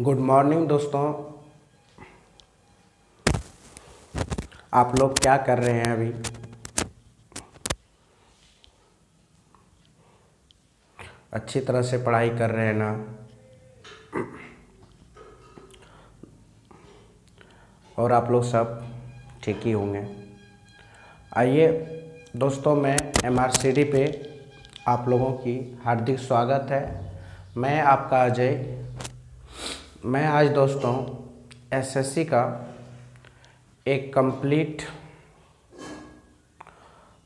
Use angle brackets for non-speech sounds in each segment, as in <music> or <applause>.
Good morning दोस्तों। आप लोग क्या कर रहे हैं अभी? अच्छी तरह से पढ़ाई कर रहे हैं ना? और आप लोग सब ठीक ही होंगे। आइए दोस्तों, मैं एम आर सी डी पे आप लोगों की हार्दिक स्वागत है। मैं आपका अजय मैं आज दोस्तों एसएससी का एक complete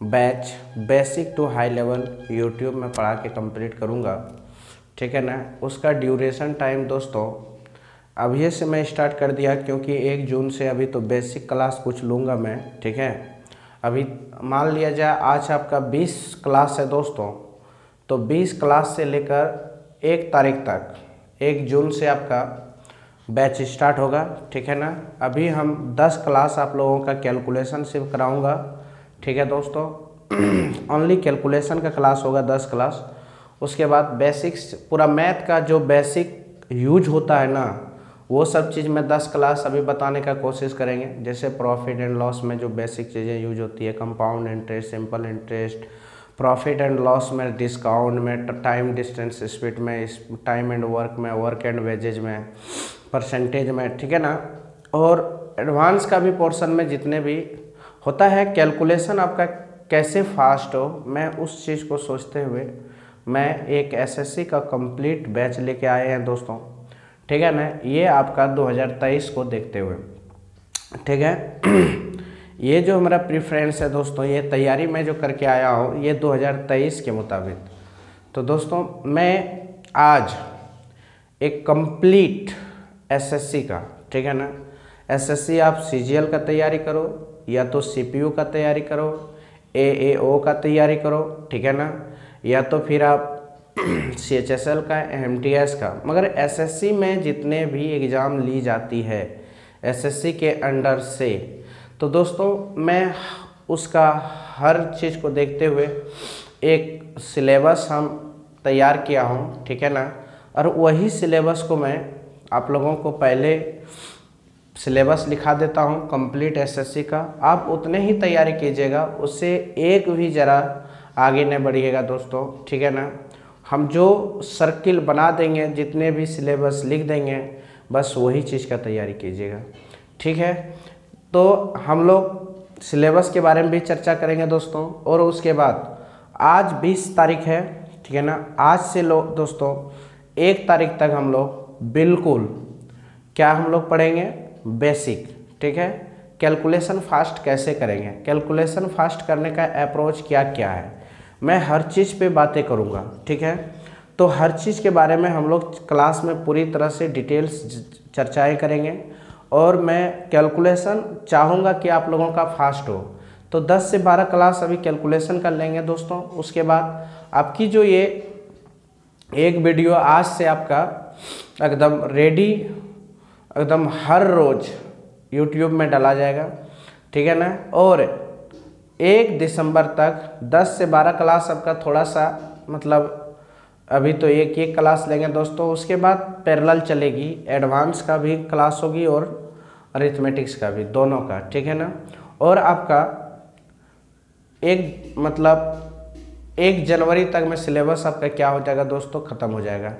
batch basic to high level YouTube में पढ़ा के कंप्लीट करूँगा। ठीक है ना? उसका ड्यूरेशन टाइम दोस्तों, अभी से मैं स्टार्ट कर दिया क्योंकि एक जून से अभी तो बेसिक क्लास कुछ लूँगा मैं। ठीक है? अभी मान लिया जाए, आज आपका 20 क्लास है दोस्तों। तो 20 क्लास से लेकर एक तारीख तक, एक जून से आपका बैच स्टार्ट होगा, ठीक है ना? अभी हम 10 क्लास आप लोगों का कैलकुलेशन सिर्फ़ कराऊँगा, ठीक है दोस्तों? <clears throat> ओनली कैलकुलेशन का क्लास होगा 10 क्लास उसके बाद बेसिक्स पूरा मैथ का जो बेसिक यूज़ होता है ना, वो सब चीज़ में दस क्लास अभी बताने का कोशिश करेंगे। जैसे प्रॉफिट एंड लॉस में जो बेसिक चीज़ें यूज़ होती है compound interest simple interest profit and loss में डिस्काउंट में टाइम डिस्टेंस स्पीड में टाइम एंड वर्क में वर्क एंड वेजेज में। परसेंटेज में, ठीक है ना? और एडवांस का भी पोर्शन में जितने भी होता है कैलकुलेशन आपका कैसे फास्ट हो, मैं उस चीज़ को सोचते हुए मैं एक एसएससी का कंप्लीट बैच लेके आए हैं दोस्तों। ठीक है ना? ये आपका 2023 को देखते हुए। ठीक है? <clears throat> ये जो हमारा प्रेफरेंस है दोस्तों, ये तैयारी मैं जो करके आया हूँ, ये 2023 के मुताबिक। तो दोस्तों, मैं आज एक कंप्लीट एसएससी का, ठीक है ना? एसएससी आप सीजीएल का तैयारी करो, या तो सीपीयू का तैयारी करो एएओ का तैयारी करो, ठीक है ना? या तो फिर आप सी एच एस एल का एम टी एस का। मगर एस एस सी में जितने भी एग्ज़ाम ली जाती है एस एस सी के अंडर से तो दोस्तों, मैं उसका हर चीज़ को देखते हुए एक सिलेबस हम तैयार किया हूँ, ठीक है ना? और वही सिलेबस को मैं आप लोगों को पहले सिलेबस लिखा देता हूँ कंप्लीट एसएससी का। आप उतने ही तैयारी कीजिएगा, उससे एक भी ज़रा आगे नहीं बढ़िएगा दोस्तों, ठीक है ना? हम जो सर्किल बना देंगे, जितने भी सिलेबस लिख देंगे, बस वही चीज़ का तैयारी कीजिएगा, ठीक है? तो हम लोग सिलेबस के बारे में भी चर्चा करेंगे दोस्तों, और उसके बाद आज 20 तारीख है, ठीक है ना? आज से लोग दोस्तों, एक तारीख तक हम लोग बिल्कुल। क्या हम लोग पढ़ेंगे? बेसिक ठीक है? कैलकुलेशन फास्ट कैसे करेंगे? कैलकुलेशन फास्ट करने का अप्रोच क्या क्या है? मैं हर चीज़ पे बातें करूँगा, ठीक है? तो हर चीज़ के बारे में हम लोग क्लास में पूरी तरह से डिटेल्स चर्चाएँ करेंगे। और मैं कैलकुलेशन चाहूँगा कि आप लोगों का फास्ट हो। तो 10 से 12 क्लास अभी कैलकुलेशन कर लेंगे दोस्तों। उसके बाद आपकी जो ये एक वीडियो आज से आपका एकदम रेडी एकदम हर रोज़ यूट्यूब में डाला जाएगा, ठीक है ना? और एक दिसंबर तक 10 से 12 क्लास आपका थोड़ा सा मतलब अभी तो एक एक क्लास लेंगे दोस्तों, उसके बाद पैरेलल चलेगी एडवांस का भी क्लास होगी और अरिथमेटिक्स का भी, दोनों का, ठीक है ना? और आपका एक मतलब एक जनवरी तक में सिलेबस आपका क्या हो जाएगा दोस्तों? ख़त्म हो जाएगा।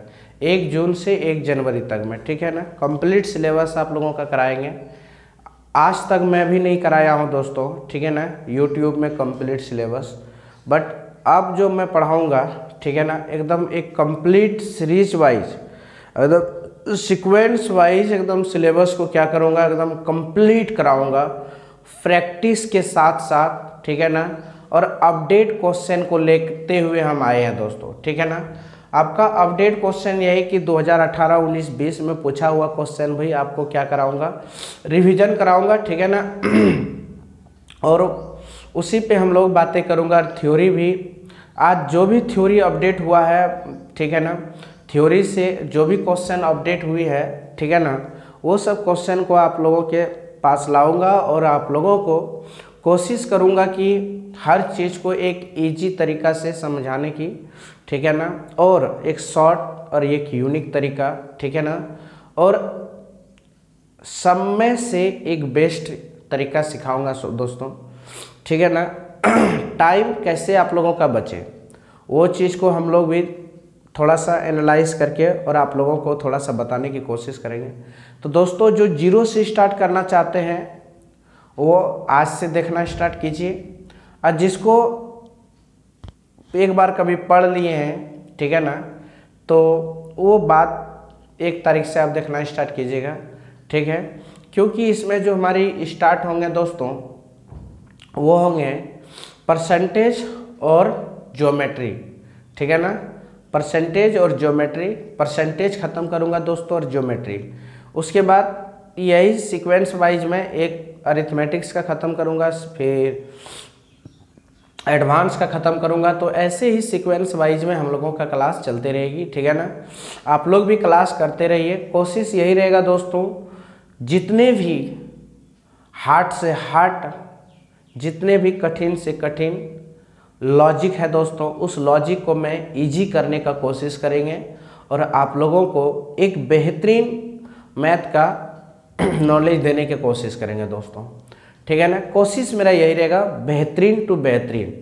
एक जून से एक जनवरी तक में, ठीक है ना? कंप्लीट सिलेबस आप लोगों का कराएँगे। आज तक मैं भी नहीं कराया हूँ दोस्तों, ठीक है ना? यूट्यूब में कंप्लीट सिलेबस बट अब जो मैं पढ़ाऊँगा, ठीक है ना? एकदम एक कंप्लीट सीरीज़ वाइज एकदम सिक्वेंस वाइज एकदम सिलेबस को क्या करूँगा? एकदम कंप्लीट कराऊँगा। प्रैक्टिस के साथ साथ ठीक है ना? और अपडेट क्वेश्चन को लेते हुए हम आए हैं दोस्तों, ठीक है ना? आपका अपडेट क्वेश्चन यही कि 2018 19 20 में पूछा हुआ क्वेश्चन भाई आपको क्या कराऊँगा? रिवीजन कराऊँगा, ठीक है ना? <clears throat> और उसी पे हम लोग बातें करूँगा थ्योरी भी। आज जो भी थ्योरी अपडेट हुआ है, ठीक है ना? थ्योरी से जो भी क्वेश्चन अपडेट हुई है, ठीक है ना? वो सब क्वेश्चन को आप लोगों के पास लाऊँगा, और आप लोगों को कोशिश करूँगा कि हर चीज़ को एक इजी तरीका से समझाने की। ठीक है ना? और एक शॉर्ट और एक यूनिक तरीका, ठीक है ना? और सब में से एक बेस्ट तरीका सिखाऊँगा दोस्तों, ठीक है ना? <clears throat> टाइम कैसे आप लोगों का बचे? वो चीज़ को हम लोग भी थोड़ा सा एनालाइज करके और आप लोगों को थोड़ा सा बताने की कोशिश करेंगे। तो दोस्तों, जो ज़ीरो से स्टार्ट करना चाहते हैं, वो आज से देखना स्टार्ट कीजिए। और जिसको एक बार कभी पढ़ लिए हैं, ठीक है ना? तो वो बात एक तारीख से आप देखना स्टार्ट कीजिएगा, ठीक है? क्योंकि इसमें जो हमारी स्टार्ट होंगे दोस्तों, वो होंगे परसेंटेज और ज्योमेट्री ठीक है ना? परसेंटेज और ज्योमेट्री परसेंटेज ख़त्म करूँगा दोस्तों और ज्योमेट्री उसके बाद यही सीक्वेंस वाइज में एक अरिथमेटिक्स का ख़त्म करूँगा, फिर एडवांस का ख़त्म करूँगा तो ऐसे ही सीक्वेंस वाइज में हम लोगों का क्लास चलते रहेगी, ठीक है ना? आप लोग भी क्लास करते रहिए। कोशिश यही रहेगा दोस्तों, जितने भी हार्ट से हार्ट जितने भी कठिन से कठिन लॉजिक है दोस्तों, उस लॉजिक को मैं इजी करने का कोशिश करेंगे और आप लोगों को एक बेहतरीन मैथ का <clears throat> नॉलेज देने की कोशिश करेंगे दोस्तों। ठीक है ना? कोशिश मेरा यही रहेगा, बेहतरीन टू बेहतरीन।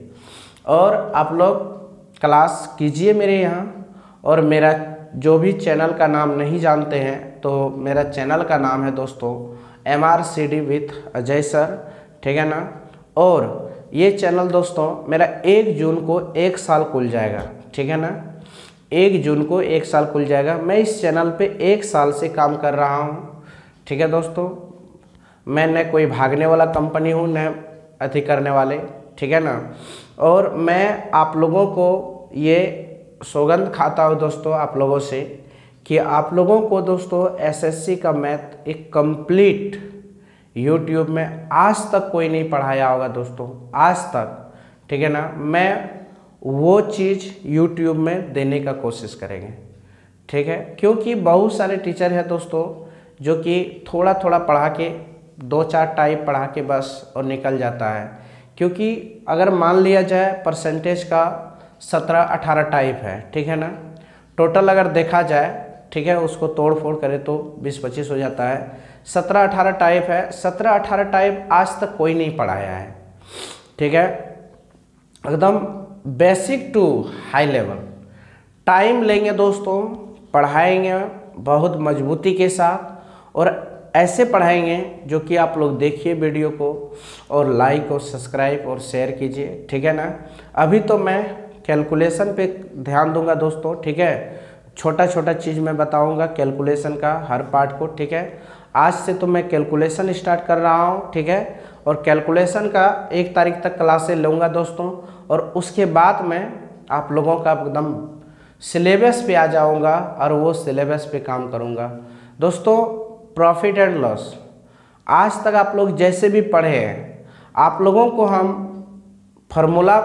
और आप लोग क्लास कीजिए मेरे यहाँ, और मेरा जो भी चैनल का नाम नहीं जानते हैं तो मेरा चैनल का नाम है दोस्तों M R C D with Ajay sir ठीक है ना? और ये चैनल दोस्तों, मेरा एक जून को एक साल खुल जाएगा, ठीक है ना? एक जून को एक साल खुल जाएगा। मैं इस चैनल पे एक साल से काम कर रहा हूँ, ठीक है दोस्तों? मैं न कोई भागने वाला कंपनी हूँ, न अति करने वाले, ठीक है ना? और मैं आप लोगों को ये सौगंध खाता हूँ दोस्तों आप लोगों से कि आप लोगों को दोस्तों एसएससी का मैथ एक कंप्लीट यूट्यूब में आज तक कोई नहीं पढ़ाया होगा दोस्तों, आज तक, ठीक है ना? मैं वो चीज़ यूट्यूब में देने का कोशिश करेंगे, ठीक है? क्योंकि बहुत सारे टीचर हैं दोस्तों जो कि थोड़ा थोड़ा पढ़ा के दो चार टाइप पढ़ा के बस और निकल जाता है। क्योंकि अगर मान लिया जाए परसेंटेज का सत्रह, अठारह टाइप है, ठीक है ना? टोटल अगर देखा जाए, ठीक है, उसको तोड़ फोड़ करें तो बीस, पच्चीस हो जाता है। सत्रह, अठारह टाइप है, सत्रह, अठारह टाइप आज तक कोई नहीं पढ़ाया है, ठीक है? एकदम basic to high level time लेंगे दोस्तों, पढ़ाएँगे बहुत मजबूती के साथ और ऐसे पढ़ाएँगे जो कि आप लोग देखिए वीडियो को और लाइक और सब्सक्राइब और शेयर कीजिए, ठीक है ना? अभी तो मैं कैलकुलेशन पे ध्यान दूँगा दोस्तों, ठीक है? छोटा छोटा चीज़ मैं बताऊँगा कैलकुलेशन का हर पार्ट को, ठीक है? आज से तो मैं कैलकुलेशन स्टार्ट कर रहा हूँ, ठीक है? और कैलकुलेशन का एक तारीख तक क्लासेस लूँगा दोस्तों, और उसके बाद मैं आप लोगों का एकदम सिलेबस पे आ जाऊँगा और वो सिलेबस पे काम करूँगा। दोस्तों प्रॉफिट एंड लॉस आज तक आप लोग जैसे भी पढ़े हैं, आप लोगों को हम फार्मूला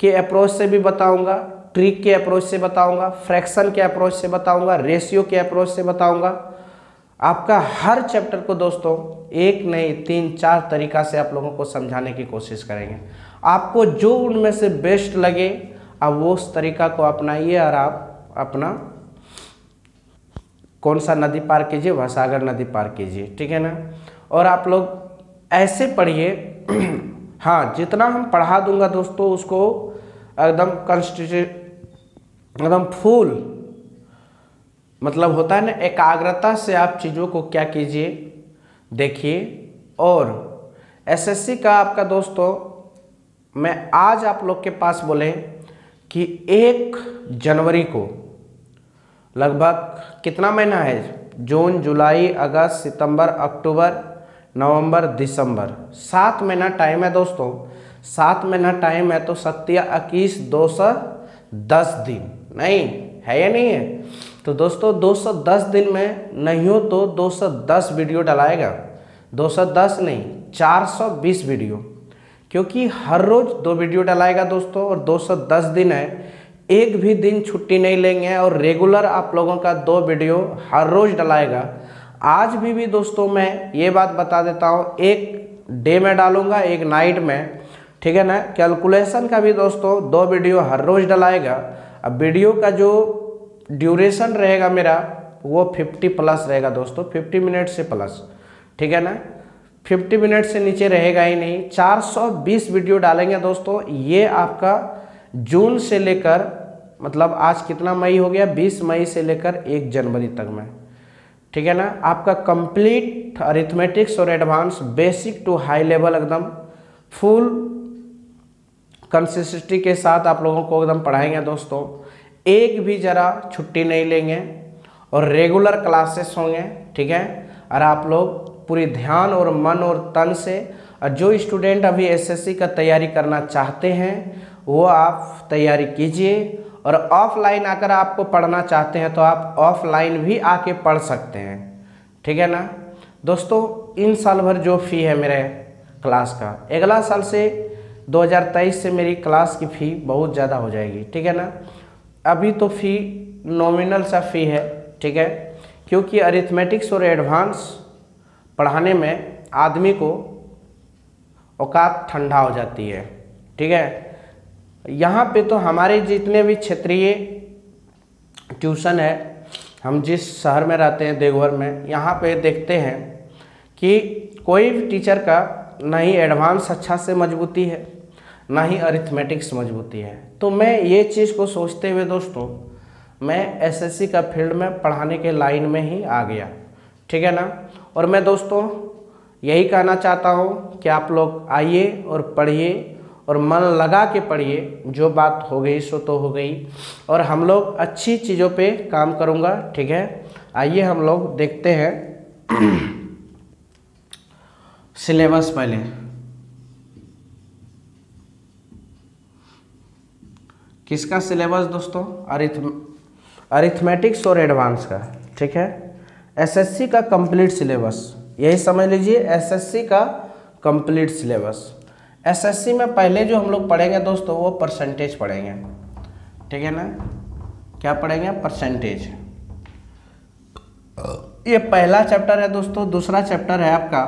के अप्रोच से भी बताऊँगा ट्रिक के अप्रोच से बताऊँगा फ्रैक्शन के अप्रोच से बताऊँगा रेशियो के अप्रोच से बताऊँगा। आपका हर चैप्टर को दोस्तों, एक नहीं, तीन, चार तरीका से आप लोगों को समझाने की कोशिश करेंगे। आपको जो उनमें से बेस्ट लगे, आप वो उस तरीका को अपनाइए और आप अपना कौन सा नदी पार कीजिए वह सागर नदी पार कीजिए, ठीक है ना? और आप लोग ऐसे पढ़िए <clears throat> हाँ जितना हम पढ़ा दूँगा दोस्तों, उसको एकदम कंस्टिट्यू एकदम फुल मतलब होता है ना, एकाग्रता से आप चीज़ों को क्या कीजिए, देखिए। और एसएससी का आपका दोस्तों, मैं आज आप लोग के पास बोले कि एक जनवरी को लगभग कितना महीना है? जून, जुलाई, अगस्त, सितंबर, अक्टूबर, नवंबर, दिसंबर। सात महीना टाइम है दोस्तों। सात महीना टाइम है तो सत्या इक्कीस दो सौ दस दिन। नहीं, है या नहीं है? तो दोस्तों 210 दिन में नहीं हो तो 210 वीडियो डलाएगा। 210 नहीं 420 वीडियो क्योंकि हर रोज़ दो वीडियो डलाएगा दोस्तों और 210 दिन है। एक भी दिन छुट्टी नहीं लेंगे और रेगुलर आप लोगों का दो वीडियो हर रोज़ डलाएगा। आज भी भी दोस्तों मैं ये बात बता देता हूँ, एक डे में डालूँगा, एक नाइट में। ठीक है ना? कैलकुलेशन का भी दोस्तों दो वीडियो हर रोज़ डलाएगा। अब वीडियो का जो ड्यूरेशन रहेगा मेरा, वो 50 प्लस रहेगा दोस्तों 50 मिनट से प्लस ठीक है ना? 50 मिनट से नीचे रहेगा ही नहीं 420 वीडियो डालेंगे दोस्तों, ये आपका जून से लेकर मतलब आज कितना मई हो गया? 20 मई से लेकर 1 जनवरी तक में। ठीक है ना? आपका कंप्लीट अरिथमेटिक्स और advance basic to high level एकदम फुल कंसिस्टेंसी के साथ आप लोगों को एकदम पढ़ाएँगे दोस्तों। एक भी ज़रा छुट्टी नहीं लेंगे और रेगुलर क्लासेस होंगे, ठीक है? और आप लोग पूरी ध्यान और मन और तन से, और जो स्टूडेंट अभी एसएससी का तैयारी करना चाहते हैं वो आप तैयारी कीजिए और ऑफलाइन आकर आपको पढ़ना चाहते हैं तो आप ऑफलाइन भी आके पढ़ सकते हैं। ठीक है ना? दोस्तों, इन साल भर जो फ़ी है मेरे क्लास का, अगला साल से 2023 से मेरी क्लास की फ़ी बहुत ज़्यादा हो जाएगी। ठीक है ना? अभी तो फ़ी नॉमिनल सा फ़ी है। ठीक है? क्योंकि अरिथमेटिक्स और एडवांस पढ़ाने में आदमी को औकात ठंडा हो जाती है। ठीक है? यहाँ पे तो हमारे जितने भी क्षेत्रीय ट्यूशन है, हम जिस शहर में रहते हैं, देवघर में, यहाँ पे देखते हैं कि कोई भी टीचर का ना ही एडवांस अच्छा से मजबूती है, ना ही अरिथमेटिक्स मजबूती है। तो मैं ये चीज़ को सोचते हुए दोस्तों, मैं एसएससी का फ़ील्ड में पढ़ाने के लाइन में ही आ गया, ठीक है ना? और मैं दोस्तों, यही कहना चाहता हूँ कि आप लोग आइए और पढ़िए और मन लगा के पढ़िए। जो बात हो गई, सो तो हो गई। और हम लोग अच्छी चीज़ों पे काम करूँगा, ठीक है? आइए हम लोग देखते हैं। <clears throat> सिलेबस पहले। किसका सिलेबस दोस्तों? अरिथ, अरिथमेटिक्स और एडवांस का, ठीक है? एसएससी का कंप्लीट सिलेबस। यही समझ लीजिए, एसएससी का कंप्लीट सिलेबस। एसएससी में पहले जो हम लोग पढ़ेंगे दोस्तों, वो परसेंटेज पढ़ेंगे। ठीक है ना? क्या पढ़ेंगे? परसेंटेज ये पहला चैप्टर है दोस्तों, दूसरा चैप्टर है आपका।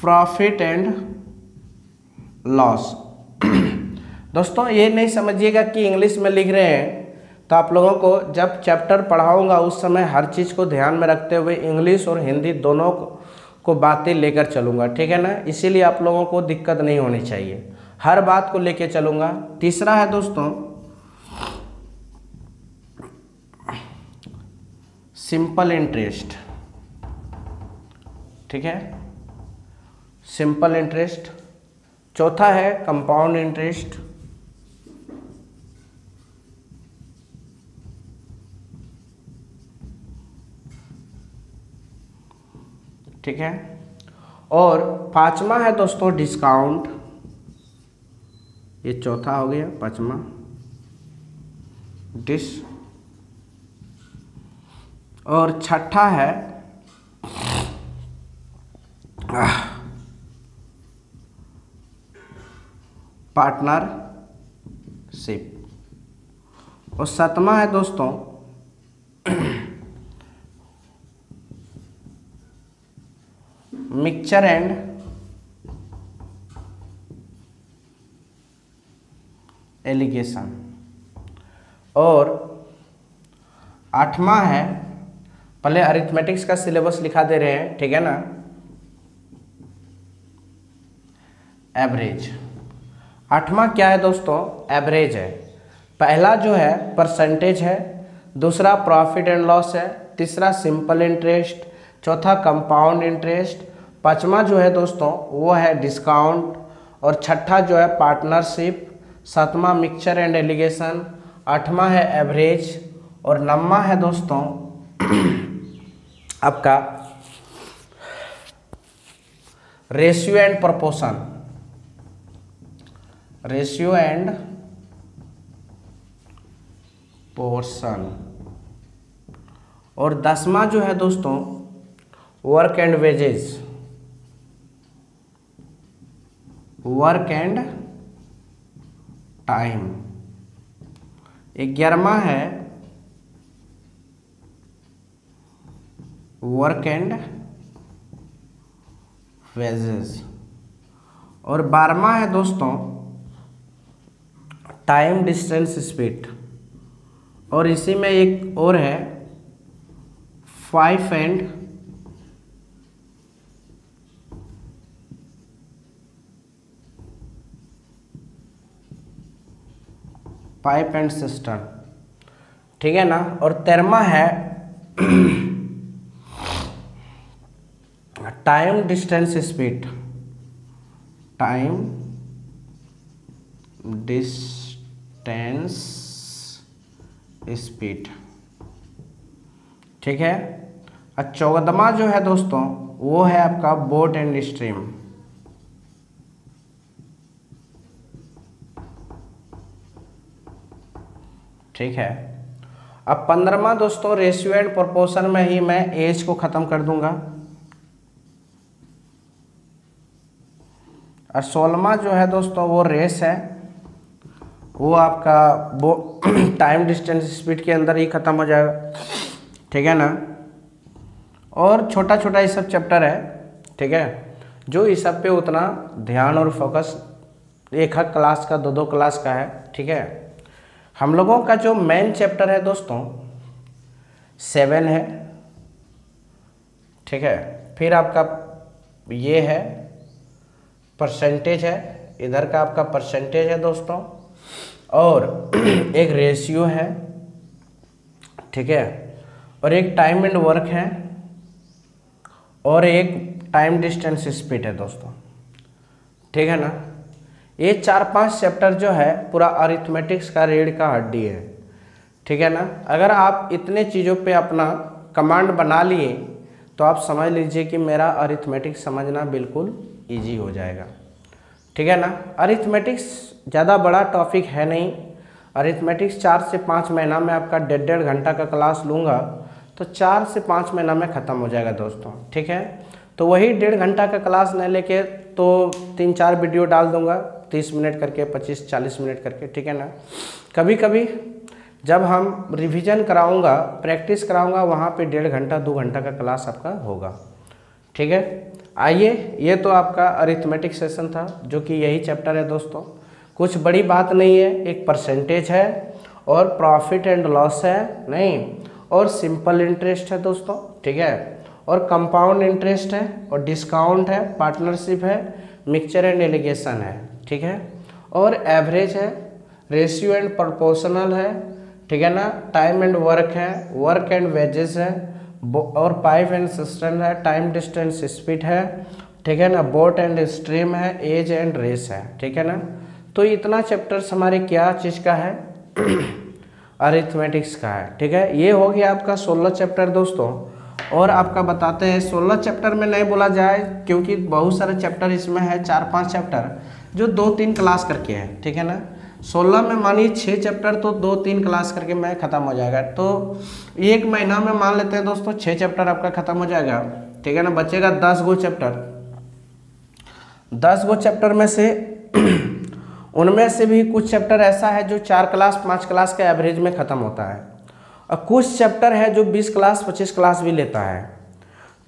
प्रॉफिट एंड लॉस दोस्तों, ये नहीं समझिएगा कि इंग्लिश में लिख रहे हैं तो आप लोगों को जब चैप्टर पढ़ाऊँगा, उस समय हर चीज़ को ध्यान में रखते हुए इंग्लिश और हिंदी दोनों को बातें लेकर चलूँगा, ठीक है ना? इसीलिए आप लोगों को दिक्कत नहीं होनी चाहिए। हर बात को लेकर चलूँगा। तीसरा है दोस्तों, सिंपल इंटरेस्ट। ठीक है? Simple interest. चौथा है कंपाउंड इंटरेस्ट। ठीक है? और पांचवा है दोस्तों डिस्काउंट ये चौथा हो गया, पांचवा। डिस और छठा है। पार्टनर पार्टनरशिप और सतमा है दोस्तों। Mixture and alligation. और आठवां है, पहले अरिथमेटिक्स का सिलेबस लिखा दे रहे हैं, ठीक है ना? एवरेज आठवां क्या है दोस्तों? एवरेज है। पहला जो है परसेंटेज है, दूसरा प्रॉफिट एंड लॉस है, तीसरा सिंपल इंटरेस्ट चौथा कंपाउंड इंटरेस्ट पाँचवा जो है दोस्तों, वो है डिस्काउंट और छठा जो है पार्टनरशिप सातवां मिक्सचर एंड एलिगेशन आठवां है एवरेज और नवा है दोस्तों, <clears throat> आपका ratio and proportion ratio and portion और दसवा जो है दोस्तों work and wages work and time ग्यारहवा है। वर्क एंड वेजेस और बारहवा है दोस्तों टाइम डिस्टेंस स्पीड और इसी में एक और है five and pipe and system. ठीक है ना? और तेरमा है <clears throat> time distance speed. Time distance speed. ठीक है? और चौदमा जो है दोस्तों, वो है आपका बोट एंड स्ट्रीम। ठीक है? अब पंद्रहवा दोस्तों रेशियो एंड प्रोपोर्शन में ही मैं एज को ख़त्म कर दूँगा। और सोलहवा जो है दोस्तों, वो रेस है। वो आपका वो टाइम डिस्टेंस स्पीड के अंदर ही ख़त्म हो जाएगा। ठीक है ना? और छोटा छोटा ये सब चैप्टर है। ठीक है? जो इस सब पे उतना ध्यान और फोकस एक हक क्लास का दो दो क्लास का है। ठीक है? हम लोगों का जो मेन चैप्टर है दोस्तों सेवन है। ठीक है? फिर आपका ये है परसेंटेज है। इधर का आपका परसेंटेज है दोस्तों। और <clears throat> एक रेशियो है। ठीक है? और एक टाइम एंड वर्क है। और एक टाइम डिस्टेंस स्पीड है दोस्तों। ठीक है ना? ये चार पाँच चैप्टर जो है, पूरा अरिथमेटिक्स का रीढ़ का हड्डी है। ठीक है ना? अगर आप इतने चीज़ों पे अपना कमांड बना लिए तो आप समझ लीजिए कि मेरा अरिथमेटिक्स समझना बिल्कुल इजी हो जाएगा। ठीक है ना? अरिथमेटिक्स ज़्यादा बड़ा टॉपिक है नहीं। अरिथमेटिक्स चार से पाँच महीना में आपका डेढ़ डेढ़ घंटा का क्लास लूँगा तो चार से पाँच महीना में ख़त्म हो जाएगा दोस्तों। ठीक है? तो वही डेढ़ घंटा का क्लास नहीं लेके तो तीन चार वीडियो डाल दूँगा। तीस मिनट करके, पच्चीस, चालीस मिनट करके, ठीक है ना? कभी कभी जब हम रिवीजन कराऊँगा प्रैक्टिस कराऊँगा, वहाँ पे डेढ़ घंटा, दो घंटा का क्लास आपका होगा। ठीक है? आइए, ये तो आपका अरिथमेटिक सेशन था, जो कि यही चैप्टर है दोस्तों। कुछ बड़ी बात नहीं है, एक परसेंटेज है, और प्रॉफिट एंड लॉस है, नहीं? और सिंपल इंटरेस्ट है दोस्तों, ठीक है? और कंपाउंड इंटरेस्ट है, और डिस्काउंट है पार्टनरशिप है मिक्सचर एंड एलिगेशन है। ठीक है? और एवरेज है रेशियो एंड प्रोपोर्शनल है, ठीक है ना? टाइम एंड वर्क है वर्क एंड वेजेस है और पाइप एंड सिस्टम है टाइम डिस्टेंस स्पीड है, ठीक है ना? बोट एंड स्ट्रीम है एज एंड रेस है, ठीक है ना? तो इतना चैप्टर्स हमारे क्या चीज़ का है? <clears throat> अरिथमेटिक्स का है, ठीक है? ये हो गया आपका सोलह चैप्टर दोस्तों। और आपका बताते हैं, सोलह चैप्टर में नहीं बोला जाए, क्योंकि बहुत सारे चैप्टर इसमें है, चार पाँच चैप्टर जो दो तीन क्लास करके है, ठीक है ना? सोलह में मानिए छः चैप्टर तो दो तीन क्लास करके मैं ख़त्म हो जाएगा। तो एक महीना में मान लेते हैं दोस्तों छः चैप्टर आपका ख़त्म हो जाएगा, ठीक है ना? बचेगा दस गो चैप्टर दस गो चैप्टर में से <clears throat> उनमें से भी कुछ चैप्टर ऐसा है जो चार क्लास पाँच क्लास के एवरेज में ख़त्म होता है। और कुछ चैप्टर है जो बीस क्लास पच्चीस क्लास भी लेता है।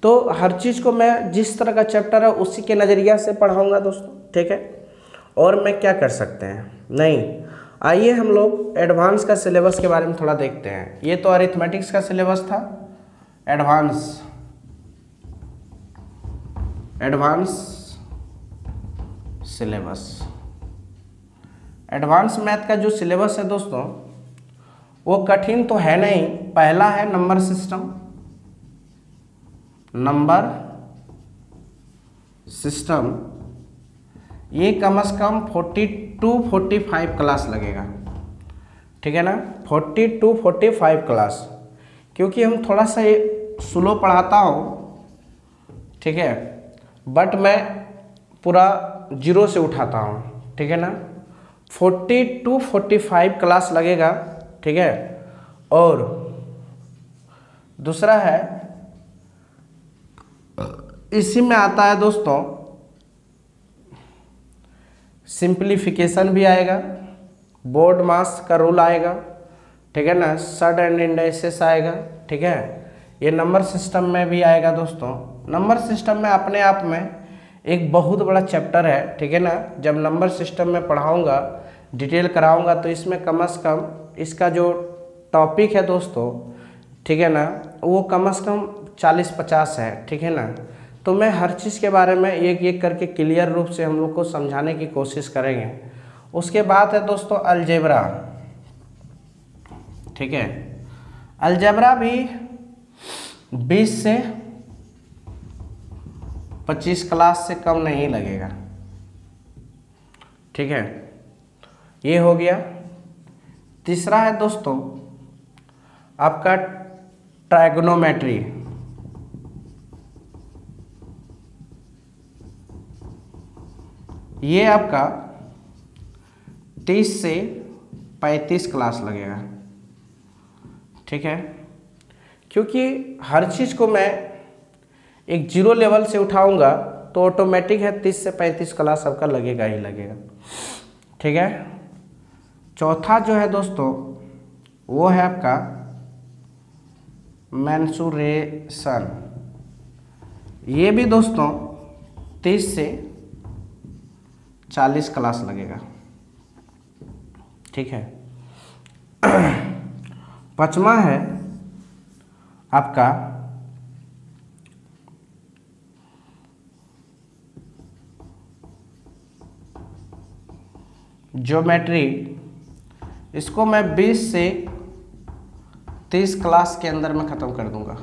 तो हर चीज़ को मैं जिस तरह का चैप्टर है, उसी के नज़रिया से पढ़ाऊँगा दोस्तों, ठीक है? और मैं क्या कर सकते हैं? नहीं। आइए हम लोग एडवांस का सिलेबस के बारे में थोड़ा देखते हैं। ये तो अरिथमेटिक्स का सिलेबस था। Advance advance syllabus advance math का जो सिलेबस है दोस्तों, वो कठिन तो है नहीं। पहला है नंबर सिस्टम नंबर सिस्टम ये कम से कम 40 टू 45 क्लास लगेगा। ठीक है ना? 40 टू 45 क्लास क्योंकि हम थोड़ा सा स्लो पढ़ाता हूँ। ठीक है? बट मैं पूरा ज़ीरो से उठाता हूँ। ठीक है ना? 40 टू 45 क्लास लगेगा। ठीक है? और दूसरा है, इसी में आता है दोस्तों सिंप्लीफिकेशन भी आएगा बोर्ड मास का रूल आएगा, ठीक है ना? सड एंड इंडेसेस आएगा, ठीक है? ये नंबर सिस्टम में भी आएगा दोस्तों। नंबर सिस्टम में अपने आप में एक बहुत बड़ा चैप्टर है, ठीक है ना? जब नंबर सिस्टम में पढ़ाऊँगा डिटेल कराऊँगा तो इसमें कम अज़ कम इसका जो टॉपिक है दोस्तों, ठीक है ना? वो कम अज़ कम चालीस पचास है, ठीक है ना? तो मैं हर चीज़ के बारे में एक एक करके क्लियर रूप से हम लोग को समझाने की कोशिश करेंगे। उसके बाद है दोस्तों अलजेबरा। ठीक है? अलजेबरा भी 20 से 25 क्लास से कम नहीं लगेगा। ठीक है? ये हो गया। तीसरा है दोस्तों, आपका ट्राइगोनोमेट्री। ये आपका 30 से 35 क्लास लगेगा। ठीक है? क्योंकि हर चीज़ को मैं एक ज़ीरो लेवल से उठाऊँगा तो ऑटोमेटिक है 30 से 35 क्लास आपका लगेगा ही लगेगा। ठीक है? चौथा जो है दोस्तों, वो है आपका मैंसुरेशन ये भी दोस्तों 30 से 40 क्लास लगेगा। ठीक है? <clears throat> पांचवा है आपका। ज्योमेट्री। इसको मैं 20 से 30 क्लास के अंदर में ख़त्म कर दूँगा।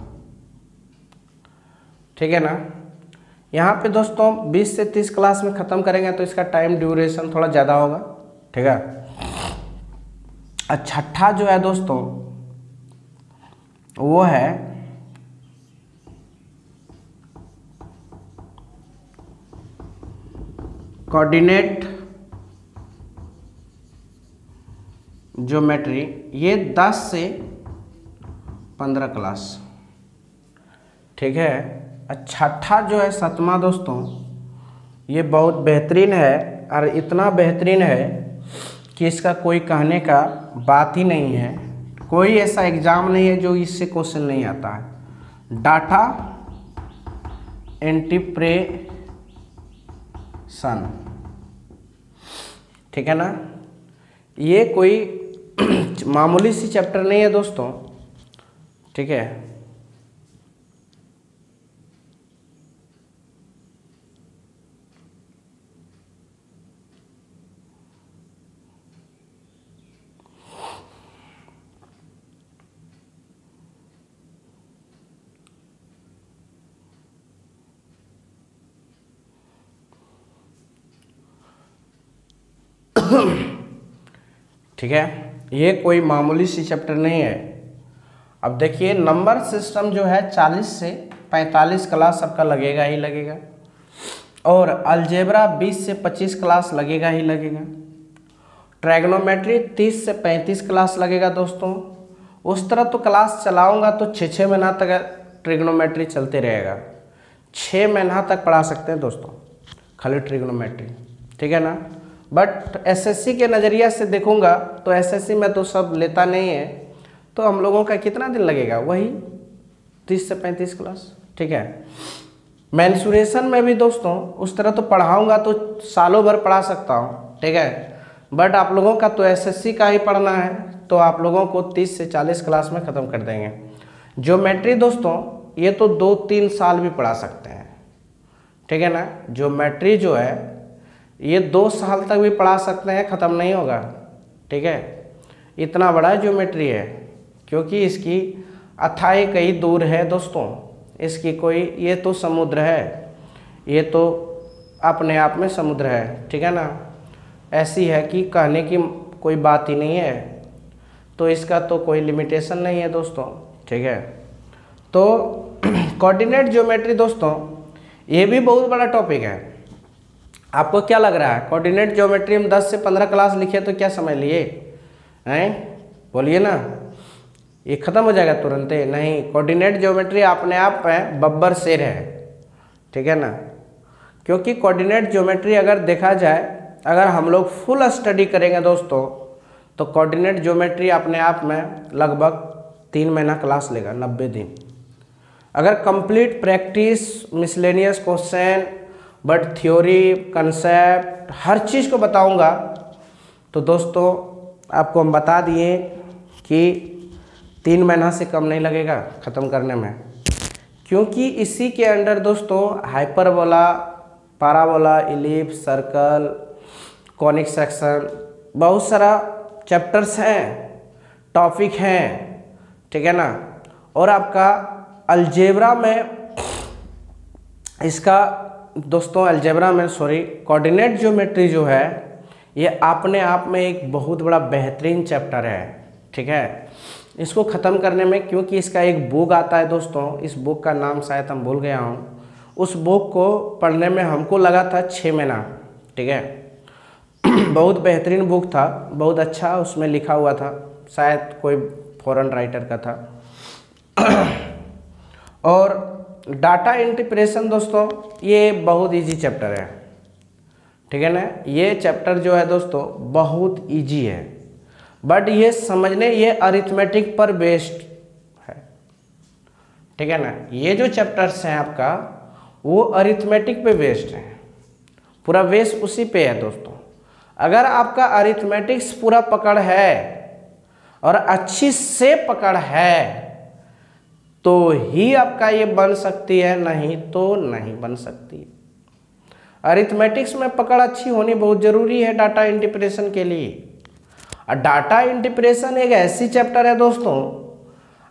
ठीक है ना? यहाँ पे दोस्तों 20 से 30 क्लास में ख़त्म करेंगे तो इसका टाइम ड्यूरेशन थोड़ा ज़्यादा होगा, ठीक है? छठा जो है दोस्तों, वो है कोऑर्डिनेट ज्योमेट्री ये 10 से 15 क्लास, ठीक है? छठा जो है सतमा दोस्तों, ये बहुत बेहतरीन है और इतना बेहतरीन है कि इसका कोई कहने का बात ही नहीं है। कोई ऐसा एग्ज़ाम नहीं है जो इससे क्वेश्चन नहीं आता है। डाटा एंटीप्रेशन ठीक है ना? ये कोई <clears throat> मामूली सी चैप्टर नहीं है दोस्तों, ठीक है? ठीक है? ये कोई मामूली सी चैप्टर नहीं है। अब देखिए नंबर सिस्टम जो है 40 से 45 क्लास सबका लगेगा ही लगेगा। और अलजेब्रा 20 से 25 क्लास लगेगा ही लगेगा। ट्रैगनोमेट्री 30 से 35 क्लास लगेगा दोस्तों। उस तरह तो क्लास चलाऊँगा तो छः छः महीना तक ट्रिग्नोमेट्री चलते रहेगा। छः महीना तक पढ़ा सकते हैं दोस्तों, खाली ट्रिग्नोमेट्री ठीक है ना? बट एसएससी के नज़रिया से देखूँगा तो एसएससी में तो सब लेता नहीं है। तो हम लोगों का कितना दिन लगेगा? वही तीस से पैंतीस क्लास ठीक है? मैंसुरेशन में भी दोस्तों, उस तरह तो पढ़ाऊँगा तो सालों भर पढ़ा सकता हूँ, ठीक है? बट आप लोगों का तो एसएससी का ही पढ़ना है तो आप लोगों को 30 से 40 क्लास में ख़त्म कर देंगे। ज्योमेट्री दोस्तों, ये तो दो तीन साल भी पढ़ा सकते हैं, ठीक है ना? ज्योमेट्री जो है ये दो साल तक भी पढ़ा सकते हैं, ख़त्म नहीं होगा। ठीक है? इतना बड़ा ज्योमेट्री है, क्योंकि इसकी अथाई कई दूर है दोस्तों। इसकी कोई, ये तो समुद्र है। ये तो अपने आप में समुद्र है, ठीक है ना? ऐसी है कि कहने की कोई बात ही नहीं है। तो इसका तो कोई लिमिटेशन नहीं है दोस्तों, ठीक है? तो <clears throat> कोऑर्डिनेट ज्योमेट्री दोस्तों, ये भी बहुत बड़ा टॉपिक है। आपको क्या लग रहा है? कोऑर्डिनेट ज्योमेट्री में 10 से 15 क्लास लिखे तो क्या समझ लिए? हैं? बोलिए ना। ये ख़त्म हो जाएगा तुरंत नहीं कोऑर्डिनेट ज्योमेट्री अपने आप में बब्बर शेर है। ठीक है ना? क्योंकि कोऑर्डिनेट ज्योमेट्री अगर देखा जाए, अगर हम लोग फुल स्टडी करेंगे दोस्तों तो कोऑर्डिनेट ज्योमेट्री अपने आप में लगभग तीन महीना क्लास लेगा, नब्बे दिन। अगर complete practice miscellaneous question but theory concept हर चीज़ को बताऊँगा। तो दोस्तों, आपको हम बता दिए कि तीन महीना से कम नहीं लगेगा ख़त्म करने में। क्योंकि इसी के अंडर दोस्तों hyperbola parabola ellipse circle conic section बहुत सारा चैप्टर्स हैं टॉपिक हैं, ठीक है ना? और आपका अलजेब्रा में इसका दोस्तों अलजेब्रा में सॉरी कोऑर्डिनेट ज्योमेट्री जो है, ये अपने आप में एक बहुत बड़ा बेहतरीन चैप्टर है, ठीक है? इसको ख़त्म करने में, क्योंकि इसका एक बुक आता है दोस्तों, इस बुक का नाम शायद हम भूल गया हूँ। उस बुक को पढ़ने में हमको लगा था छः महीना, ठीक है? <clears throat> बहुत बेहतरीन बुक था, बहुत अच्छा उसमें लिखा हुआ था, शायद कोई फॉरेन राइटर का था। <clears throat> और डाटा इंटीप्रेशन दोस्तों, ये बहुत इजी चैप्टर है। ठीक है ना? ये चैप्टर जो है दोस्तों, बहुत इजी है। बट ये समझने, ये अरिथमेटिक पर बेस्ड है। ठीक है ना? ये जो चैप्टर्स हैं आपका, वो अरिथमेटिक पे बेस्ड है। पूरा बेस उसी पे है दोस्तों। अगर आपका अरिथमेटिक्स पूरा पकड़ है, और अच्छी से पकड़ है तो ही आपका ये बन सकती है, नहीं तो नहीं बन सकती। अरिथमेटिक्स में पकड़ अच्छी होनी बहुत ज़रूरी है डाटा इंटिप्रेशन के लिए। और डाटा इंटिप्रेशन एक ऐसी चैप्टर है दोस्तों,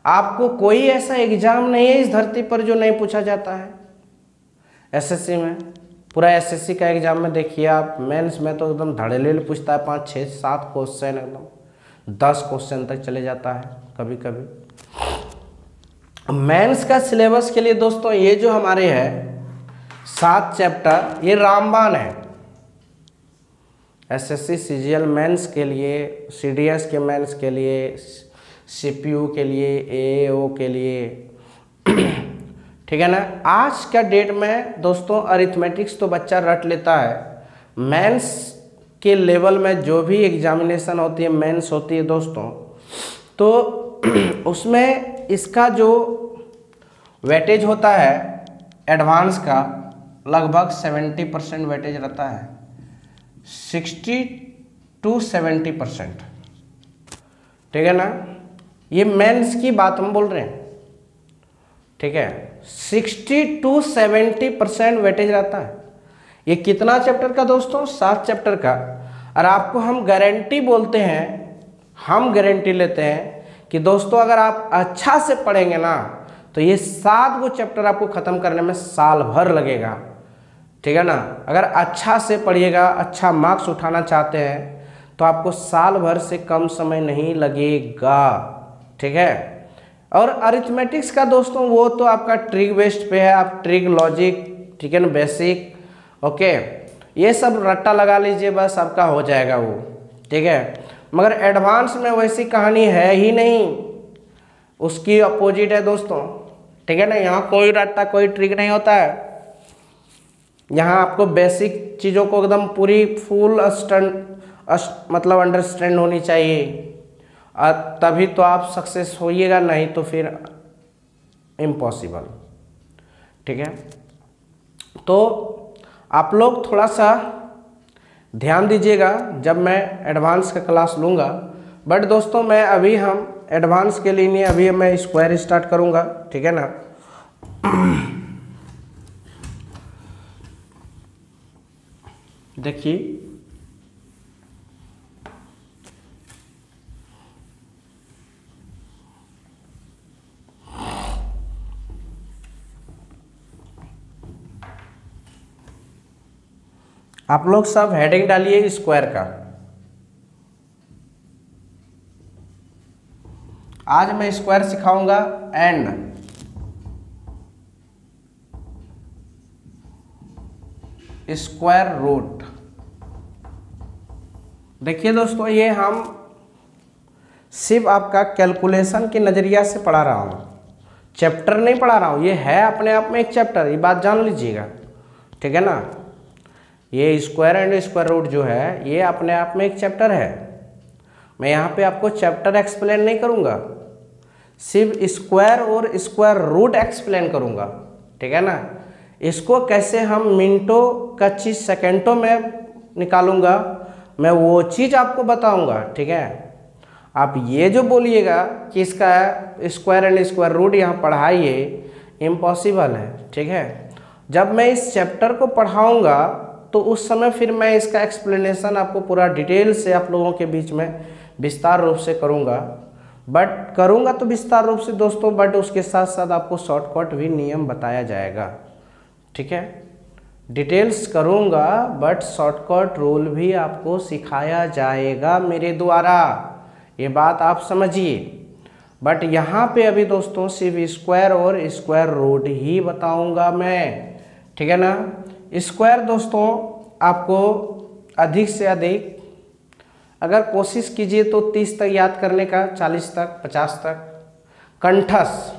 आपको कोई ऐसा एग्ज़ाम नहीं है इस धरती पर जो नहीं पूछा जाता है। एसएससी में, पूरा एसएससी का एग्ज़ाम में देखिए आप मेंस में तो एकदम धड़ेले पूछता है पाँच, छः, सात क्वेश्चन एकदम, दस क्वेश्चन तक चले जाता है कभी कभी मेंस का सिलेबस के लिए दोस्तों, ये जो हमारे है, सात चैप्टर, ये रामबान है। एसएससी सीजीएल मेंस के लिए सीडीएस के मेंस के लिए सीपीयू के लिए एओ के लिए। <clears throat> ठीक है ना? आज का डेट में दोस्तों अरिथमेटिक्स तो बच्चा रट लेता है। मेंस के लेवल में जो भी एग्जामिनेशन होती है, मेंस होती है दोस्तों। तो <clears throat> उसमें इसका जो वेटेज होता है एडवांस का, लगभग सेवेंटी परसेंट वेटेज रहता है। सिक्सटी टू सेवेंटी परसेंट ठीक है ना? ये मेंस की बात हम बोल रहे हैं। ठीक है? Sixty to seventy percent weightage रहता है। ये कितना चैप्टर का दोस्तों? सात चैप्टर का। और आपको हम गारंटी बोलते हैं, हम गारंटी लेते हैं कि दोस्तों, अगर आप अच्छा से पढ़ेंगे ना तो ये सात गो चैप्टर आपको ख़त्म करने में साल भर लगेगा। ठीक है ना? अगर अच्छा से पढ़िएगा अच्छा मार्क्स उठाना चाहते हैं तो आपको साल भर से कम समय नहीं लगेगा। ठीक है? और अरिथमेटिक्स का दोस्तों, वो तो आपका ट्रिक बेस्ड पे है, आप ट्रिक लॉजिक ठीक है ना बेसिक ओके ये सब रट्टा लगा लीजिए, बस आपका हो जाएगा वो। ठीक है? मगर एडवांस में वैसी कहानी है ही नहीं। उसकी अपोजिट है दोस्तों। ठीक है ना? यहाँ कोई रट्टा कोई ट्रिक नहीं होता है। यहाँ आपको बेसिक चीज़ों को एकदम पूरी फुल अस्टैंड मतलब अंडरस्टैंड होनी चाहिए। और तभी तो आप सक्सेस होइएगा, नहीं तो फिर इम्पॉसिबल ठीक है? तो आप लोग थोड़ा सा ध्यान दीजिएगा, जब मैं एडवांस का क्लास लूँगा। बट दोस्तों, मैं अभी हम एडवांस के लिए नहीं अभी मैं स्क्वायर स्टार्ट करूँगा, ठीक है ना? <clears throat> देखिए आप लोग सब हेडिंग डालिए स्क्वायर का। आज मैं स्क्वायर सिखाऊँगा एंड स्क्वायर रूट देखिए दोस्तों, ये हम सिर्फ़ आपका कैलकुलेशन के नज़रिया से पढ़ा रहा हूँ। चैप्टर नहीं पढ़ा रहा हूँ, ये है अपने आप में एक चैप्टर ये बात जान लीजिएगा। ठीक है ना? ये स्क्वायर एंड स्क्वायर रूट जो है, ये अपने आप में एक चैप्टर है। मैं यहाँ पे आपको चैप्टर एक्सप्लेन नहीं करूँगा। सिर्फ़ स्क्वायर और स्क्वायर रूट एक्सप्लेन करूँगा। ठीक है ना? इसको कैसे हम मिनटों का चीज़ सेकेंडों में निकालूँगा, मैं वो चीज़ आपको बताऊँगा। ठीक है? आप ये जो बोलिएगा कि इसका स्क्वायर एंड स्क्वायर रूट यहाँ पढ़ाइए इम्पॉसिबल है। ठीक है? जब मैं इस चैप्टर को पढ़ाऊँगा तो उस समय फिर मैं इसका एक्सप्लेनेशन आपको पूरा डिटेल से आप लोगों के बीच में विस्तार रूप से करूँगा। बट करूँगा तो विस्तार रूप से दोस्तों बट उसके साथ साथ आपको शॉर्टकट भी नियम बताया जाएगा। ठीक है? डिटेल्स करूँगा बट शॉर्टकट रूल भी आपको सिखाया जाएगा मेरे द्वारा। ये बात आप समझिए। बट यहाँ पे अभी दोस्तों सिर्फ़ स्क्वायर और स्क्वायर रूट ही बताऊँगा मैं। ठीक है ना? स्क्वायर दोस्तों, आपको अधिक से अधिक, अगर कोशिश कीजिए तो 30 तक याद करने का 40 तक 50 तक, कंठस।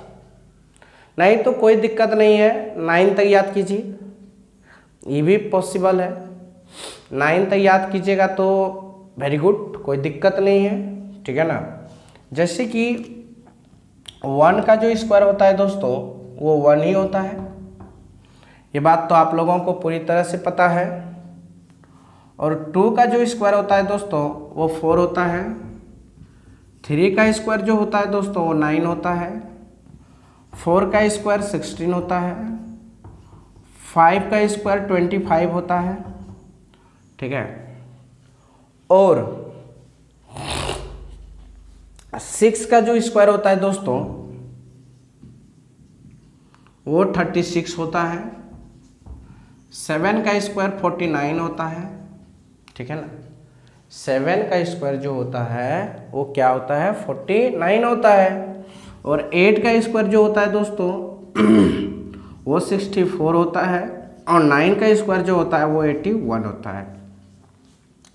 नहीं तो कोई दिक्कत नहीं है, नाइन तक याद कीजिए। ये भी पॉसिबल है। नाइन तक याद कीजिएगा तो वेरी गुड कोई दिक्कत नहीं है, ठीक है ना? जैसे कि वन का जो स्क्वायर होता है दोस्तों, वो वन ही होता है। ये बात तो आप लोगों को पूरी तरह से पता है। और टू का जो स्क्वायर होता है दोस्तों, वो फोर होता है। थ्री का स्क्वायर जो होता है दोस्तों, वो नाइन होता है। फोर का स्क्वायर सिक्सटीन होता है। फाइव का स्क्वायर ट्वेंटी फाइव होता है। ठीक है? और सिक्स का जो स्क्वायर होता है दोस्तों, वो थर्टी सिक्स होता है। सेवन का स्क्वायर फोर्टी नाइन होता है, ठीक है ना? सेवन का स्क्वायर जो होता है, वो क्या होता है? फोर्टी नाइन होता है। और एट का स्क्वायर जो होता है दोस्तों, <clears throat> वो सिक्सटी फोर होता है और नाइन का स्क्वायर जो होता है, वो एट्टी वन होता है।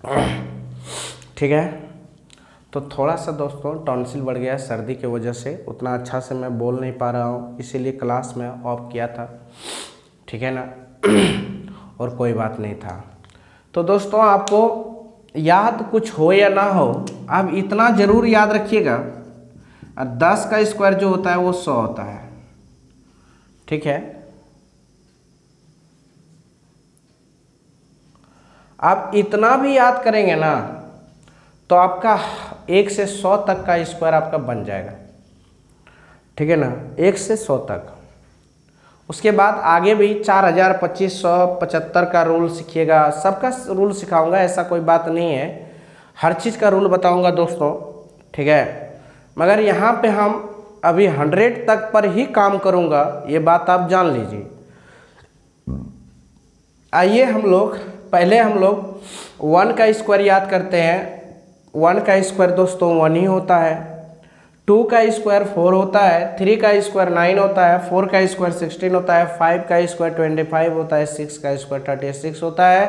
<clears throat> ठीक है? तो थोड़ा सा दोस्तों, टॉन्सिल बढ़ गया सर्दी की वजह से, उतना अच्छा से मैं बोल नहीं पा रहा हूँ, इसीलिए क्लास में ऑफ़ किया था। <clears throat> ठीक है ना? और कोई बात नहीं था। तो दोस्तों, आपको याद कुछ हो या ना हो, आप इतना ज़रूर याद रखिएगा। और दस का स्क्वायर जो होता है, वो सौ होता है। ठीक है? आप इतना भी याद करेंगे ना तो आपका एक से सौ तक का स्क्वायर आपका बन जाएगा। ठीक है ना? एक से सौ तक। उसके बाद आगे भी चार हज़ार पच्चीस सौ पचहत्तर का रूल सीखिएगा। सबका रूल सिखाऊँगा, ऐसा कोई बात नहीं है। हर चीज़ का रूल बताऊँगा दोस्तों, ठीक है? मगर यहाँ पे हम अभी हंड्रेड तक पर ही काम करूँगा, ये बात आप जान लीजिए। आइए हम लोग, पहले हम लोग वन का स्क्वायर याद करते हैं। वन का स्क्वायर दोस्तों वन ही होता है। टू का स्क्वायर फोर होता है थ्री का स्क्वायर नाइन होता है फोर का स्क्वायर सिक्सटीन होता है फाइव का स्क्वायर ट्वेंटी फाइव होता है सिक्स का स्क्वायर थर्टी सिक्स होता है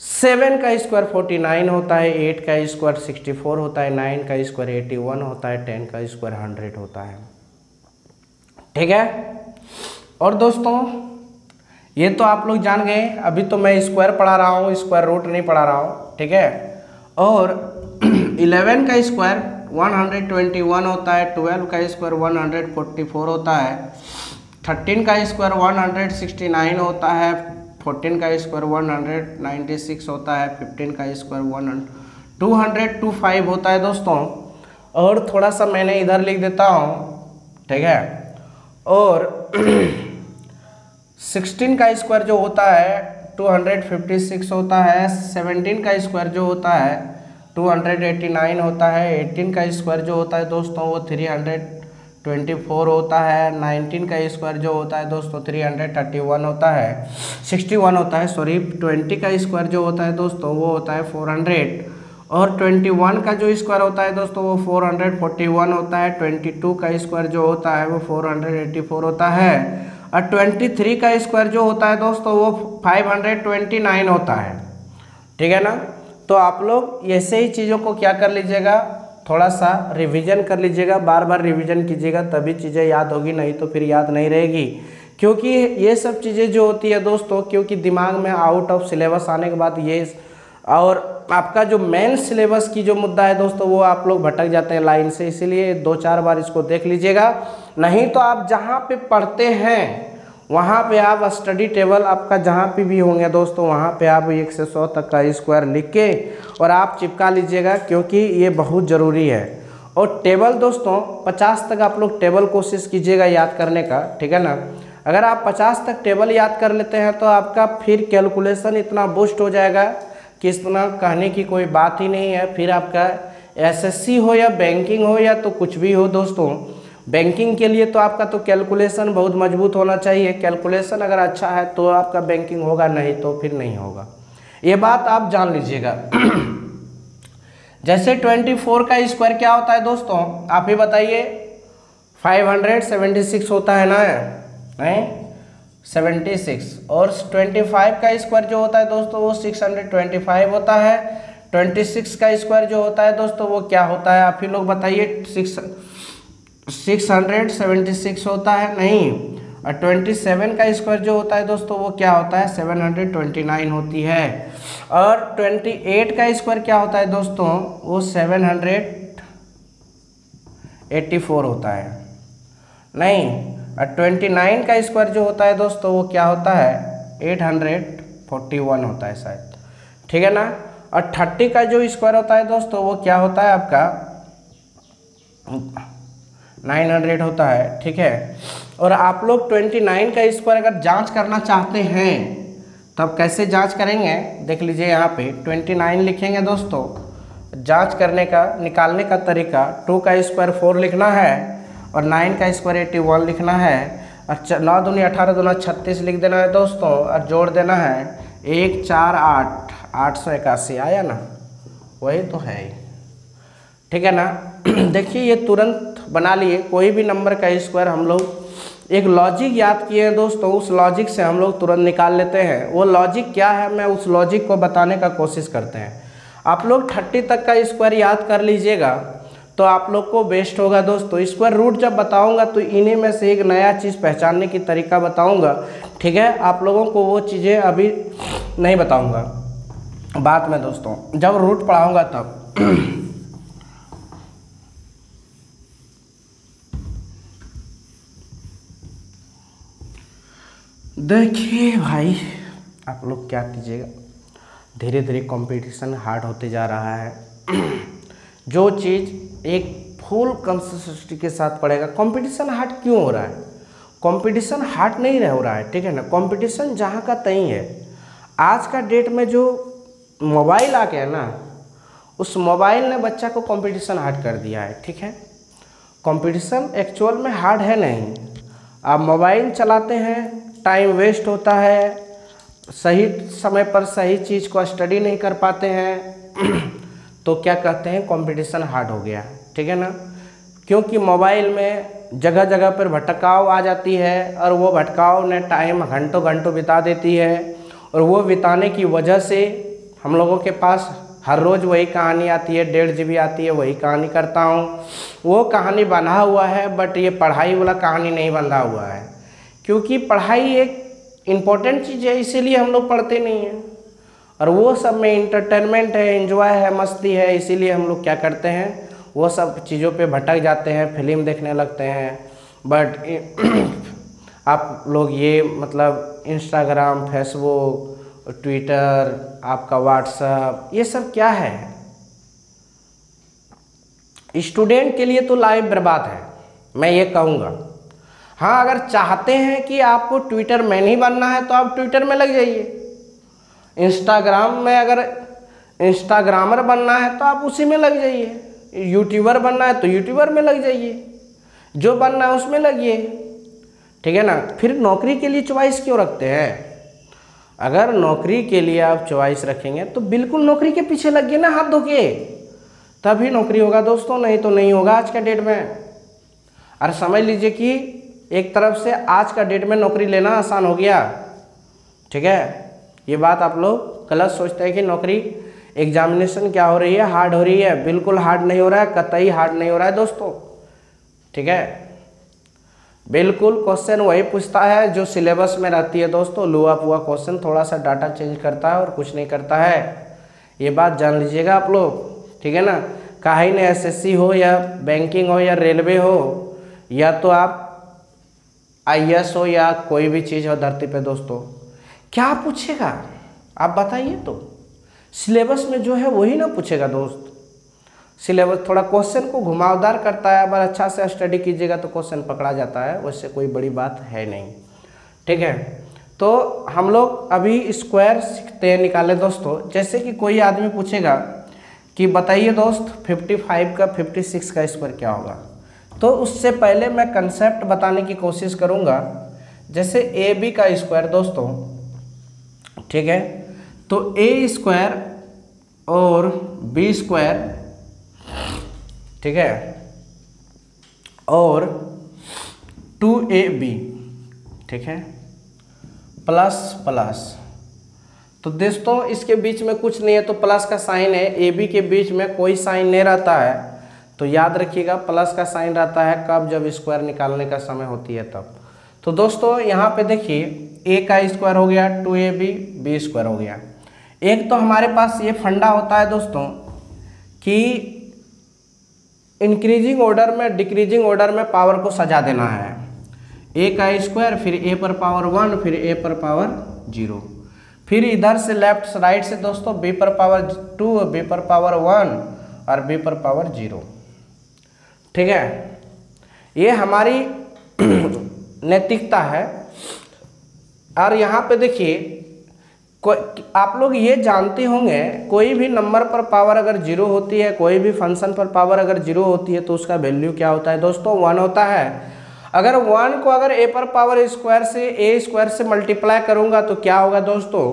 सेवन का स्क्वायर फोर्टी नाइन होता है एट का स्क्वायर सिक्सटी फोर होता है नाइन का स्क्वायर एटी वन होता है टेन का स्क्वायर हंड्रेड होता है ठीक है और दोस्तों ये तो आप लोग जान गए अभी तो मैं स्क्वायर पढ़ा रहा हूँ स्क्वायर रूट नहीं पढ़ा रहा हूँ ठीक है और इलेवन का स्क्वायर 121 होता है, ट्वेल्व का स्क्वायर 144 होता है, थर्टीन का स्क्वायर 169 होता है, फोर्टीन का स्क्वायर 196 होता है, फिफ्टीन का square one two hundred two five होता है दोस्तों। और थोड़ा सा मैंने इधर लिख देता हूँ, ठीक है? और <clears throat> सिक्सटीन का स्क्वायर जो होता है 256 होता है, सेवनटीन का स्क्वायर जो होता है 289 होता है 18 का स्क्वायर जो होता है दोस्तों वो 324 होता है 19 का स्क्वायर जो होता है दोस्तों 331 होता है 61 होता है, सॉरी 20 का स्क्वायर जो होता है दोस्तों वो होता है 400 और 21 का जो स्क्वायर होता है दोस्तों वो 441 होता है 22 का स्क्वायर जो होता है वो 484 होता है और 23 का स्क्वायर जो होता है दोस्तों वो 529 होता है, ठीक है ना? तो आप लोग ऐसे ही चीज़ों को क्या कर लीजिएगा? थोड़ा सा रिवीजन कर लीजिएगा बार बार रिवीजन कीजिएगा, तभी चीज़ें याद होगी, नहीं तो फिर याद नहीं रहेगी। क्योंकि ये सब चीज़ें जो होती है दोस्तों, क्योंकि दिमाग में आउट ऑफ़ सिलेबस आने के बाद ये और आपका जो मेन सिलेबस की जो मुद्दा है दोस्तों, वो आप लोग भटक जाते हैं लाइन से। इसीलिए दो चार बार इसको देख लीजिएगा। नहीं तो आप जहाँ पे पढ़ते हैं वहाँ पे आप स्टडी टेबल आपका जहाँ पे भी होंगे दोस्तों, वहाँ पे आप एक से सौ तक का स्क्वायर लिख के और आप चिपका लीजिएगा क्योंकि ये बहुत ज़रूरी है। और टेबल दोस्तों, पचास तक आप लोग टेबल कोशिश कीजिएगा याद करने का, ठीक है ना? अगर आप पचास तक टेबल याद कर लेते हैं तो आपका फिर कैलकुलेशन इतना बूस्ट हो जाएगा कि इतना कहने की कोई बात ही नहीं है। फिर आपका एसएससी हो या बैंकिंग हो या तो कुछ भी हो दोस्तों बैंकिंग के लिए तो आपका तो कैलकुलेशन बहुत मज़बूत होना चाहिए। कैलकुलेशन अगर अच्छा है तो आपका बैंकिंग होगा, नहीं तो फिर नहीं होगा। ये बात आप जान लीजिएगा। <clears throat> जैसे 24 का स्क्वायर क्या होता है दोस्तों? आप ही बताइए। 576 होता है ना? नहीं 76 और 25 का स्क्वायर जो होता है दोस्तों, वो 625 होता है। 26 का स्क्वायर जो होता है दोस्तों, वो क्या होता है? आप ही लोग बताइए। Six six hundred seventy six होता है? नहीं। और ट्वेंटी सेवन का स्क्वायर जो होता है दोस्तों, वो क्या होता है? सेवन हंड्रेड ट्वेंटी नाइन होती है। और ट्वेंटी एट का स्क्वायर क्या होता है दोस्तों? वो सेवन हंड्रेड एट्टी फोर होता है। नहीं। और ट्वेंटी नाइन का स्क्वायर जो होता है दोस्तों, वो क्या होता है? एट हंड्रेड फोर्टी वन होता है शायद। ठीक है ना? और थर्टी का जो स्क्वायर होता है दोस्तों, वो क्या होता है आपका? नाइन हंड्रेड होता है, ठीक है? और आप लोग ट्वेंटी नाइन का स्क्वायर अगर जाँच करना चाहते हैं, तब कैसे जाँच करेंगे? देख लीजिए यहाँ पे, ट्वेंटी नाइन लिखेंगे दोस्तों। जाँच करने का, निकालने का तरीका, टू का स्क्वायर फोर लिखना है और नाइन का स्क्वायर एट्टी वन लिखना है। और नौ दूनी अठारह दूना छत्तीस लिख देना है दोस्तों और जोड़ देना है, एक चार आठ आठ सौ इक्यासी, आया ना? वही तो है। ठीक है ना? <clears throat> देखिए, ये तुरंत बना लिए। कोई भी नंबर का स्क्वायर हम लोग एक लॉजिक याद किए हैं दोस्तों, उस लॉजिक से हम लोग तुरंत निकाल लेते हैं। वो लॉजिक क्या है, मैं उस लॉजिक को बताने का कोशिश करते हैं। आप लोग थर्टी तक का स्क्वायर याद कर लीजिएगा तो आप लोग को बेस्ट होगा दोस्तों। स्क्वायर रूट जब बताऊँगा तो इन्हीं में से एक नया चीज़ पहचानने की तरीका बताऊँगा। ठीक है? आप लोगों को वो चीज़ें अभी नहीं बताऊँगा। बाद में दोस्तों, जब रूट पढ़ाऊँगा तब। देखिए भाई। आप लोग क्या कीजिएगा? धीरे धीरे कंपटीशन हार्ड होते जा रहा है। जो चीज़ एक फुल कंसिस्टेंसी के साथ पड़ेगा कंपटीशन हार्ड क्यों हो रहा है? कंपटीशन हार्ड नहीं रह हो रहा है, ठीक है ना? कंपटीशन जहाँ का तई है। आज का डेट में जो मोबाइल आ गया ना, उस मोबाइल ने बच्चा को कंपटीशन हार्ड कर दिया है, ठीक है? कंपटीशन एक्चुअल में हार्ड है नहीं। आप मोबाइल चलाते हैं टाइम वेस्ट होता है, सही समय पर सही चीज़ को स्टडी नहीं कर पाते हैं <clears throat> तो क्या कहते हैं कंपटीशन हार्ड हो गया, ठीक है ना? क्योंकि मोबाइल में जगह जगह पर भटकाव आ जाती है और वो भटकाव ने टाइम घंटों घंटों बिता देती है और वो बिताने की वजह से हम लोगों के पास हर रोज़ वही कहानी आती है, डेढ़ जी आती है, वही कहानी करता हूँ। वो कहानी बना हुआ है बट ये पढ़ाई वाला कहानी नहीं बंधा हुआ है। क्योंकि पढ़ाई एक इंपॉर्टेंट चीज़ है, इसीलिए हम लोग पढ़ते नहीं हैं। और वो सब में इंटरटेनमेंट है इन्जॉय है, मस्ती है, इसीलिए हम लोग क्या करते हैं, वो सब चीज़ों पे भटक जाते हैं, फ़िल्म देखने लगते हैं। बट <clears throat> आप लोग ये मतलब इंस्टाग्राम फेसबुक ट्विटर आपका व्हाट्सअप ये सब क्या है? स्टूडेंट के लिए तो लाइफ बर्बाद है, मैं ये कहूँगा। हाँ अगर चाहते हैं कि आपको ट्विटर मैन ही बनना है तो आप ट्विटर में लग जाइए। इंस्टाग्राम में अगर इंस्टाग्रामर बनना है तो आप उसी में लग जाइए। यूट्यूबर बनना है तो यूट्यूबर में लग जाइए। जो बनना है, उसमें लगिए। ठीक है ना? फिर नौकरी के लिए चॉइस क्यों रखते हैं? अगर नौकरी के लिए आप चॉइस रखेंगे तो बिल्कुल नौकरी के पीछे लगिए ना, हाथ धो के तभी नौकरी होगा, दोस्तों, नहीं तो नहीं होगा आज के डेट में। अरे समझ लीजिए कि एक तरफ़ से आज का डेट में नौकरी लेना आसान हो गया। ठीक है? ये बात आप लोग गलत सोचते हैं कि नौकरी एग्जामिनेशन क्या हो रही है? हार्ड हो रही है? बिल्कुल हार्ड नहीं हो रहा है, कतई हार्ड नहीं हो रहा है दोस्तों। ठीक है? बिल्कुल क्वेश्चन वही पूछता है जो सिलेबस में रहती है दोस्तों। लुआ पुआ क्वेश्चन थोड़ा सा डाटा चेंज करता है और कुछ नहीं करता है। ये बात जान लीजिएगा आप लोग। ठीक है ना? काहे ने एसएससी हो या बैंकिंग हो या रेलवे हो, या तो आप आई हो या कोई भी चीज़ हो धरती पे, दोस्तों, क्या पूछेगा? आप बताइए तो। सिलेबस में जो है वही ना पूछेगा, दोस्त। सिलेबस, थोड़ा क्वेश्चन को घुमावदार करता है, अगर अच्छा से स्टडी कीजिएगा तो क्वेश्चन पकड़ा जाता है, वैसे कोई बड़ी बात है नहीं। ठीक है? तो हम लोग अभी स्क्वायर सीखते हैं, निकाले, दोस्तों। जैसे कि कोई आदमी पूछेगा कि बताइए, दोस्त 55 का 56 का स्क्वायर क्या होगा? तो उससे पहले मैं कंसेप्ट बताने की कोशिश करूँगा। जैसे ए बी का स्क्वायर दोस्तों, ठीक है? तो ए स्क्वायर और बी स्क्वायर ठीक है? और टू ए बी ठीक है? प्लस प्लस तो दोस्तों, इसके बीच में कुछ नहीं है तो प्लस का साइन है। ए बी के बीच में कोई साइन नहीं रहता है। तो याद रखिएगा प्लस का साइन रहता है कब जब स्क्वायर निकालने का समय होती है तब। तो दोस्तों, यहाँ पे देखिए ए का स्क्वायर हो गया two A B B square हो गया। एक तो हमारे पास ये फंडा होता है दोस्तों, कि इंक्रीजिंग ऑर्डर में डिक्रीजिंग ऑर्डर में पावर को सजा देना है। ए का स्क्वायर फिर ए पर पावर वन फिर ए पर पावर ज़ीरो फिर इधर से लेफ़्ट राइट से दोस्तों बी पर पावर टू बी पर पावर वन और बी पर पावर ज़ीरो ठीक है? ये हमारी <clears throat> नैतिकता है। और यहाँ पे देखिए आप लोग ये जानते होंगे, कोई भी नंबर पर पावर अगर ज़ीरो होती है, कोई भी फ़ंक्शन पर पावर अगर ज़ीरो होती है तो उसका वैल्यू क्या होता है? दोस्तों, वन होता है। अगर वन को अगर ए पर पावर स्क्वायर से ए स्क्वायर से मल्टीप्लाई करूँगा तो क्या होगा दोस्तों?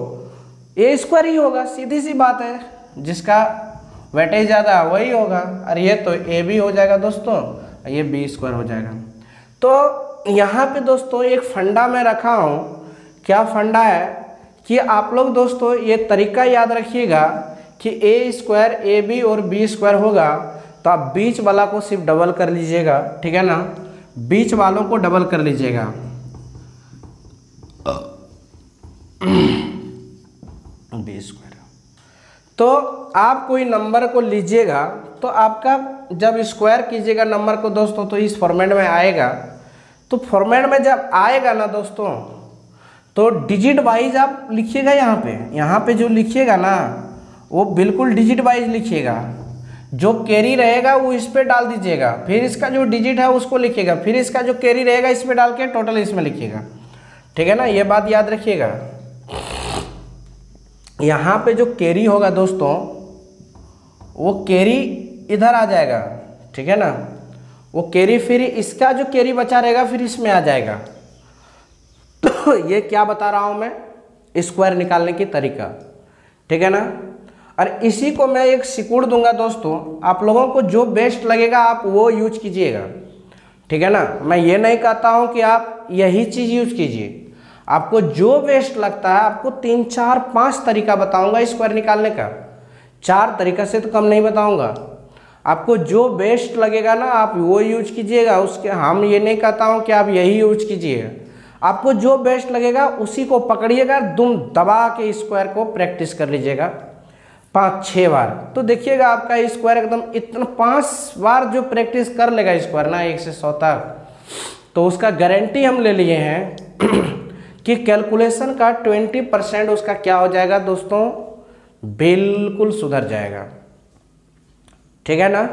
ए स्क्वायर ही होगा, सीधी सी बात है, जिसका वेटेज ज़्यादा, वही होगा। और ये तो ए भी हो जाएगा दोस्तों, ये बी स्क्वायर हो जाएगा। तो यहाँ पे दोस्तों एक फंडा में रखा हूँ। क्या फंडा है? कि आप लोग दोस्तों ये तरीका याद रखिएगा कि ए स्क्वायर ए बी और बी स्क्वायर होगा तो आप बीच वाला को सिर्फ़ डबल कर लीजिएगा, ठीक है ना? बीच वालों को डबल कर लीजिएगा। बी स्क्वायर तो आप कोई नंबर को लीजिएगा तो आपका जब स्क्वायर कीजिएगा नंबर को दोस्तों तो इस फॉर्मेट में आएगा। तो फॉर्मेट में जब आएगा ना दोस्तों तो डिजिट वाइज आप लिखिएगा यहाँ पे। यहाँ पे जो लिखिएगा ना, वो बिल्कुल डिजिट वाइज लिखिएगा। जो कैरी रहेगा, वो इस पर डाल दीजिएगा। फिर इसका जो डिजिट है, उसको लिखिएगा। फिर इसका जो कैरी रहेगा, इस पर डाल के टोटल इसमें लिखिएगा। ठीक है ना? ये बात याद रखिएगा। यहाँ पे जो कैरी होगा दोस्तों, वो कैरी इधर आ जाएगा, ठीक है ना? वो कैरी फिर इसका जो कैरी बचा रहेगा, फिर इसमें आ जाएगा। तो <coughs> ये क्या बता रहा हूँ मैं? स्क्वायर निकालने की तरीका, ठीक है ना? और इसी को मैं एक सिकुड़ दूँगा दोस्तों, आप लोगों को जो बेस्ट लगेगा, आप वो यूज़ कीजिएगा, ठीक है ना? मैं ये नहीं कहता हूँ कि आप यही चीज़ यूज़ कीजिए। आपको जो बेस्ट लगता है, आपको तीन, चार, पाँच तरीका बताऊँगा स्क्वायर निकालने का। चार तरीका से तो कम नहीं बताऊँगा। आपको जो बेस्ट लगेगा ना, आप वो यूज़ कीजिएगा, उसके हम ये नहीं कहता हूँ कि आप यही यूज़ कीजिए। आपको जो बेस्ट लगेगा, उसी को पकड़िएगा, दुम दबा के स्क्वायर को प्रैक्टिस कर लीजिएगा। पाँच छः बार। तो देखिएगा आपका स्क्वायर एकदम इतना पाँच बार जो प्रैक्टिस कर लेगा स्क्वायर ना, एक से सौ तक। तो उसका गारंटी हम ले लिए हैं। <clears throat> कि कैलकुलेशन का ट्वेंटी परसेंट उसका क्या हो जाएगा दोस्तों? बिल्कुल सुधर जाएगा। ठीक है ना?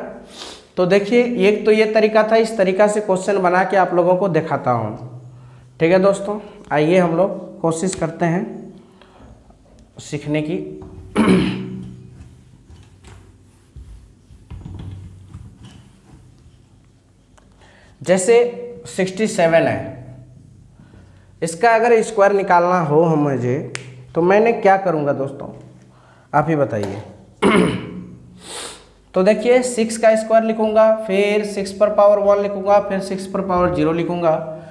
तो देखिए, एक तो ये तरीका था, इस तरीका से क्वेश्चन बना के आप लोगों को दिखाता हूँ। ठीक है दोस्तों? आइए हम लोग कोशिश करते हैं सीखने की। जैसे 67 है। इसका अगर स्क्वायर निकालना हो हम मुझे तो मैंने क्या करूँगा दोस्तों? आप ही बताइए। तो देखिए सिक्स का स्क्वायर लिखूँगा, फिर सिक्स पर पावर वन लिखूँगा, फिर सिक्स पर पावर ज़ीरो लिखूँगा।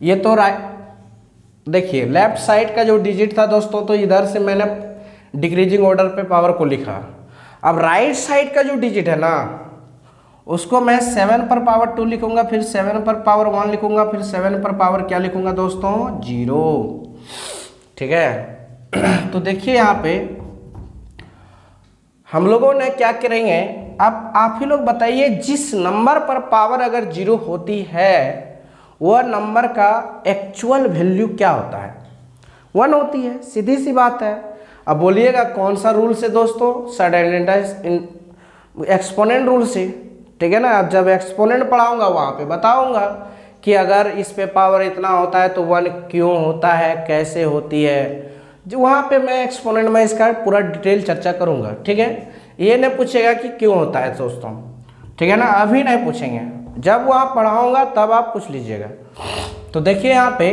ये तो राइट देखिए लेफ़्ट साइड का जो डिजिट था दोस्तों तो इधर से मैंने डिक्रीजिंग ऑर्डर पे पावर को लिखा। अब राइट साइड का जो डिजिट है ना उसको मैं सेवन पर पावर टू लिखूँगा, फिर सेवन पर पावर वन लिखूँगा, फिर सेवन पर पावर क्या लिखूँगा दोस्तों? ज़ीरो ठीक है? <clears throat> तो देखिए यहाँ पे हम लोगों ने क्या करेंगे? अब आप ही लोग बताइए, जिस नंबर पर पावर अगर ज़ीरो होती है, वह नंबर का एक्चुअल वैल्यू क्या होता है? वन होती है, सीधी सी बात है। अब बोलिएगा कौन सा रूल से दोस्तों? सडेंटाइज एक्सपोनेंट रूल से। ठीक है ना? अब जब एक्सपोनेंट पढ़ाऊँगा वहाँ पे बताऊँगा कि अगर इस पे पावर इतना होता है तो वन क्यों होता है? कैसे होती है? जो वहाँ पे मैं एक्सपोनेंट में इसका पूरा डिटेल चर्चा करूँगा, ठीक है? ये नहीं पूछेगा कि क्यों होता है दोस्तों, ठीक है ना? अभी नहीं पूछेंगे। जब वहाँ पढ़ाऊँगा तब आप पूछ लीजिएगा। तो देखिए यहाँ पे,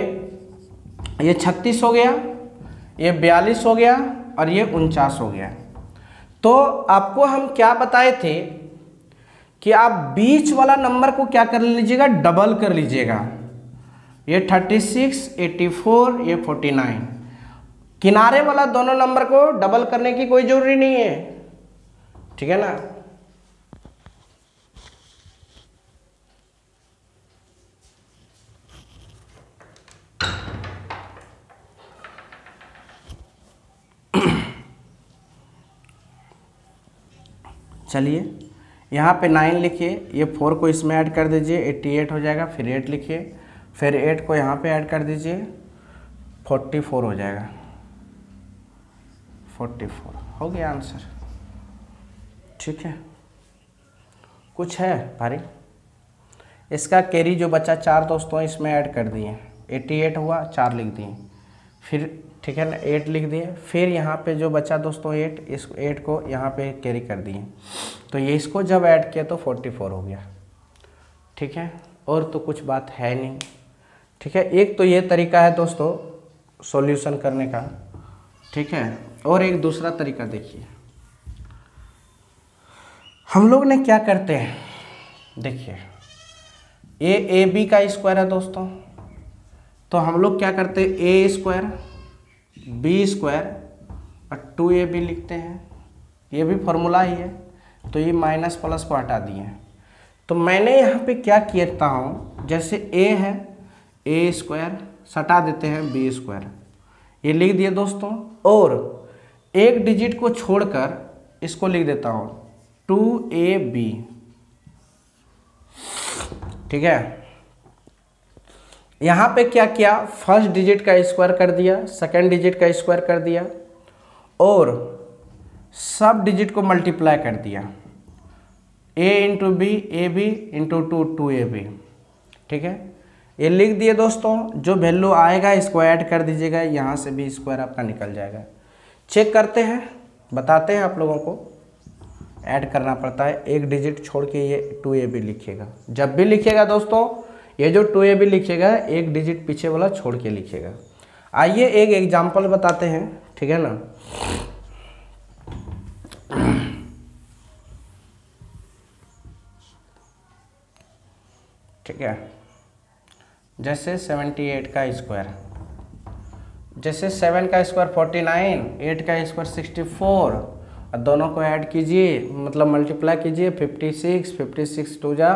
ये छत्तीस हो गया, ये बयालीस हो गया और ये उनचास हो गया। तो आपको हम क्या बताए थे कि आप बीच वाला नंबर को क्या कर लीजिएगा? डबल कर लीजिएगा। ये थर्टी सिक्स एट्टी फोर, ये फोर्टी नाइन। किनारे वाला दोनों नंबर को डबल करने की कोई ज़रूरी नहीं है। ठीक है ना? <coughs> चलिए। यहाँ पे नाइन लिखिए, ये फोर को इसमें ऐड कर दीजिए एट्टी एट हो जाएगा, फिर एट लिखिए, फिर एट को यहाँ पे ऐड कर दीजिए फोर्टी फोर हो जाएगा। फोर्टी फोर हो गया आंसर ठीक है? कुछ है, भारी? इसका कैरी जो बचा, चार दोस्तों, इसमें ऐड कर दिए। एट्टी एट हुआ, चार लिख दिए। फिर, ठीक है ना एट लिख दिए। फिर यहाँ पे जो बचा दोस्तों एट इस एट को यहाँ पे कैरी कर दिए। तो ये इसको जब ऐड किया तो फोर्टी फोर हो गया। ठीक है? और तो कुछ बात है नहीं। ठीक है? एक तो ये तरीका है दोस्तों सॉल्यूशन करने का। ठीक है? और एक दूसरा तरीका देखिए। हम लोग ने क्या करते हैं? देखिए। ए ए बी का स्क्वायर है दोस्तों। तो हम लोग क्या करते हैं? ए स्क्वायर बी स्क्वायर और टू ए बी लिखते हैं। ये भी फॉर्मूला ही है। तो ये माइनस प्लस को हटा दिए हैं। तो मैंने यहाँ पे क्या किया हूँ? जैसे ए है ए स्क्वायर सटा देते हैं बी स्क्वायर ये लिख दिए दोस्तों। और एक डिजिट को छोड़कर इसको लिख देता हूँ। टू ए बी ठीक है? यहाँ पे क्या किया? फ़र्स्ट डिजिट का स्क्वायर कर दिया सेकेंड डिजिट का स्क्वायर कर दिया और सब डिजिट को मल्टीप्लाई कर दिया। A into B A B into two two A B ठीक है? ये लिख दिए दोस्तों, जो वैल्यू आएगा इसको ऐड कर दीजिएगा, यहाँ से भी स्क्वायर आपका निकल जाएगा। चेक करते हैं, बताते हैं आप लोगों को। ऐड करना पड़ता है, एक डिजिट छोड़ के ये टू ए बी लिखिएगा। जब भी लिखिएगा दोस्तों ये जो टू ए बी लिखिएगा एक डिजिट पीछे वाला छोड़ के लिखेगा। आइए एक एग्ज़ाम्पल बताते हैं, ठीक है ना? ठीक है? जैसे सेवेंटी एट का स्क्वायर जैसे सेवन का स्क्वायर फोर्टी नाइन एट का स्क्वायर सिक्सटी फोर और दोनों को ऐड कीजिए मतलब मल्टीप्लाई कीजिए fifty six fifty six two जा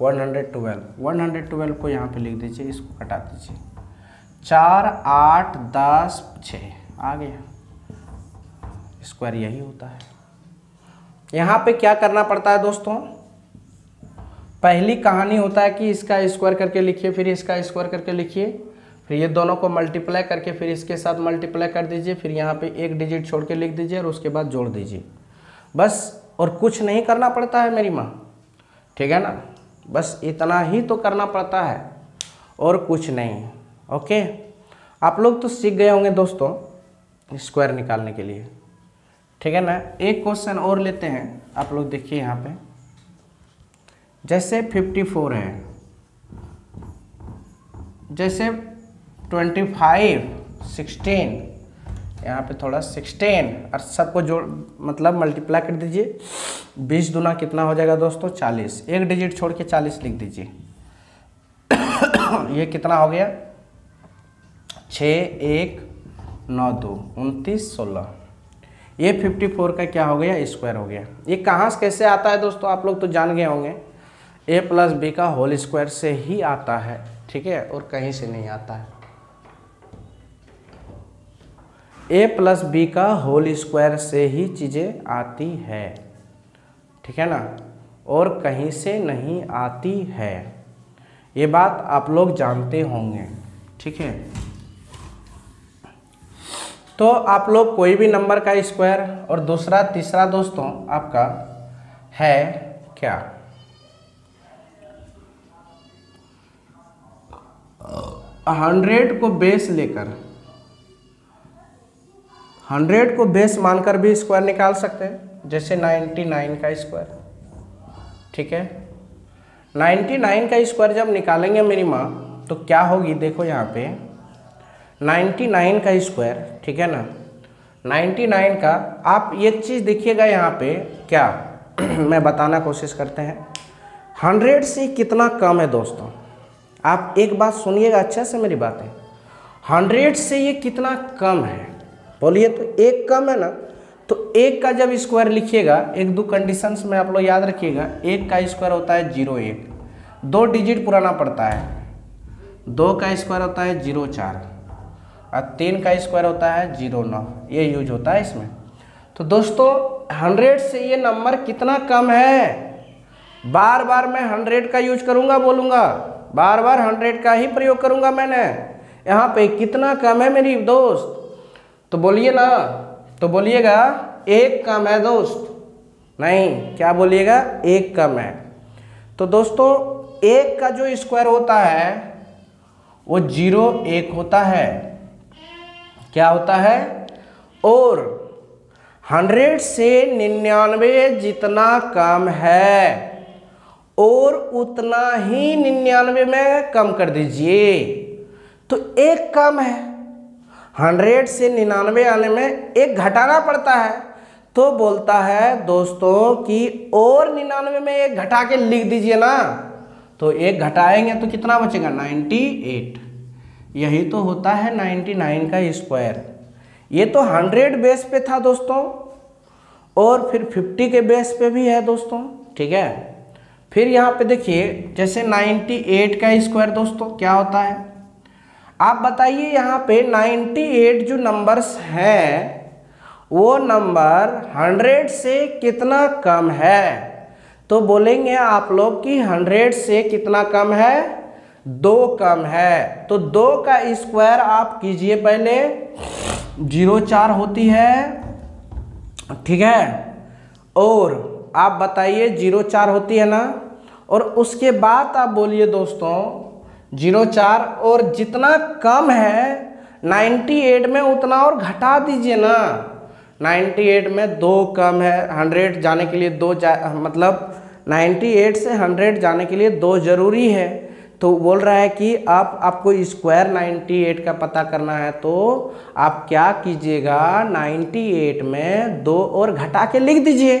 one hundred twelve, one hundred twelve को यहाँ पे लिख दीजिए, इसको हटा दीजिए। चार, आठ, दस, छ, आ गया। स्क्वायर यही होता है। यहाँ पे क्या करना पड़ता है दोस्तों? पहली कहानी होता है कि इसका स्क्वायर करके लिखिए, फिर इसका स्क्वायर करके लिखिए, फिर ये दोनों को मल्टीप्लाई करके फिर इसके साथ मल्टीप्लाई कर दीजिए, फिर यहाँ पे एक डिजिट छोड़ के लिख दीजिए और उसके बाद जोड़ दीजिए। बस, और कुछ नहीं करना पड़ता है मेरी माँ। ठीक है ना? बस इतना ही तो करना पड़ता है, और कुछ नहीं, ओके? आप लोग तो सीख गए होंगे दोस्तों, स्क्वायर निकालने के लिए। ठीक है ना? एक क्वेश्चन और लेते हैं, आप लोग देखिए यहाँ पे। जैसे 54 है, जैसे 25 16 यहाँ पे थोड़ा सिक्सटीन और सबको जोड़ मतलब मल्टीप्लाई कर दीजिए। बीस दुना कितना हो जाएगा दोस्तों? चालीस। एक डिजिट छोड़ के चालीस लिख दीजिए। <coughs> ये कितना हो गया? छ, एक, नौ, दो, उनतीस, सोलह। ये फिफ्टी फोर का क्या हो गया? स्क्वायर हो गया। ये कहाँ से कैसे आता है दोस्तों? आप लोग तो जान गए होंगे। ए प्लस बी का होल स्क्वायर से ही आता है, ठीक है? और कहीं से नहीं आता है। ए प्लस बी का होल स्क्वायर से ही चीज़ें आती है। ठीक है ना? और कहीं से नहीं आती है। ये बात आप लोग जानते होंगे। ठीक है? तो आप लोग कोई भी नंबर का स्क्वायर और दूसरा, तीसरा दोस्तों आपका है क्या? हंड्रेड को बेस लेकर। हंड्रेड को बेस मानकर भी स्क्वायर निकाल सकते हैं, जैसे नाइन्टी नाइन का स्क्वायर। ठीक है? नाइन्टी नाइन का स्क्वायर जब निकालेंगे मेरी माँ तो क्या होगी? देखो यहाँ पे। नाइन्टी नाइन का स्क्वायर, ठीक है ना? नाइन्टी नाइन का, आप एक चीज़ देखिएगा यहाँ पे, क्या? <clears throat> मैं बताना कोशिश करते हैं। हंड्रेड से कितना कम है दोस्तों? आप एक बात सुनिएगा अच्छा से मेरी बातें। हंड्रेड से ये कितना कम है? बोलिए तो एक कम है ना? तो एक का जब स्क्वायर लिखिएगा, एक दो कंडीशंस में आप लोग याद रखिएगा, एक का स्क्वायर होता है ज़ीरो एक। दो डिजिट पुराना पड़ता है। दो का स्क्वायर होता है ज़ीरो चार। और तीन का स्क्वायर होता है ज़ीरो नौ। ये यूज़ होता है इसमें। तो दोस्तों हंड्रेड से ये नंबर कितना कम है? बार बार मैं हंड्रेड का यूज़ करूँगा, बोलूँगा। बार बार हंड्रेड का ही प्रयोग करूँगा मैंने। यहाँ पे कितना कम है मेरी दोस्त? तो बोलिए ना तो बोलिएगा, एक कम है दोस्त। नहीं, क्या बोलिएगा? एक कम है तो दोस्तों, एक का जो स्क्वायर होता है, वो ज़ीरो एक होता है। क्या होता है? और हंड्रेड से निन्यानवे जितना कम है, और उतना ही निन्यानवे में कम कर दीजिए। तो एक कम है। हंड्रेड से निन्यानवे आने में एक घटाना पड़ता है। तो बोलता है, दोस्तों, कि और निन्यानवे में एक घटा के लिख दीजिए ना। तो एक घटाएँगे तो कितना बचेगा? Ninety eight. यही तो होता है नाइन्टी नाइन का स्क्वायर। ये तो हंड्रेड बेस पे था दोस्तों। और फिर फिफ्टी के बेस पे भी है दोस्तों, ठीक है? फिर यहाँ पे देखिए, जैसे नाइन्टी एट का स्क्वायर दोस्तों, क्या होता है? आप बताइए यहाँ पे 98 जो नंबर्स हैं, वो नंबर 100 से कितना कम है? तो बोलेंगे आप लोग कि 100 से कितना कम है? दो कम है। तो दो का स्क्वायर आप कीजिए पहले। ज़ीरो चार होती है, ठीक है? और आप बताइए ज़ीरो चार होती है ना? और उसके बाद आप बोलिए दोस्तों ज़ीरो चार और जितना कम है नाइन्टी एट में उतना और घटा दीजिए ना। नाइन्टी एट में दो कम है, हंड्रेड जाने के लिए दो जा मतलब नाइन्टी एट से हंड्रेड जाने के लिए दो ज़रूरी है। तो बोल रहा है कि आप, आपको स्क्वायर नाइन्टी एट का पता करना है तो आप क्या कीजिएगा नाइन्टी एट में दो और घटा के लिख दीजिए।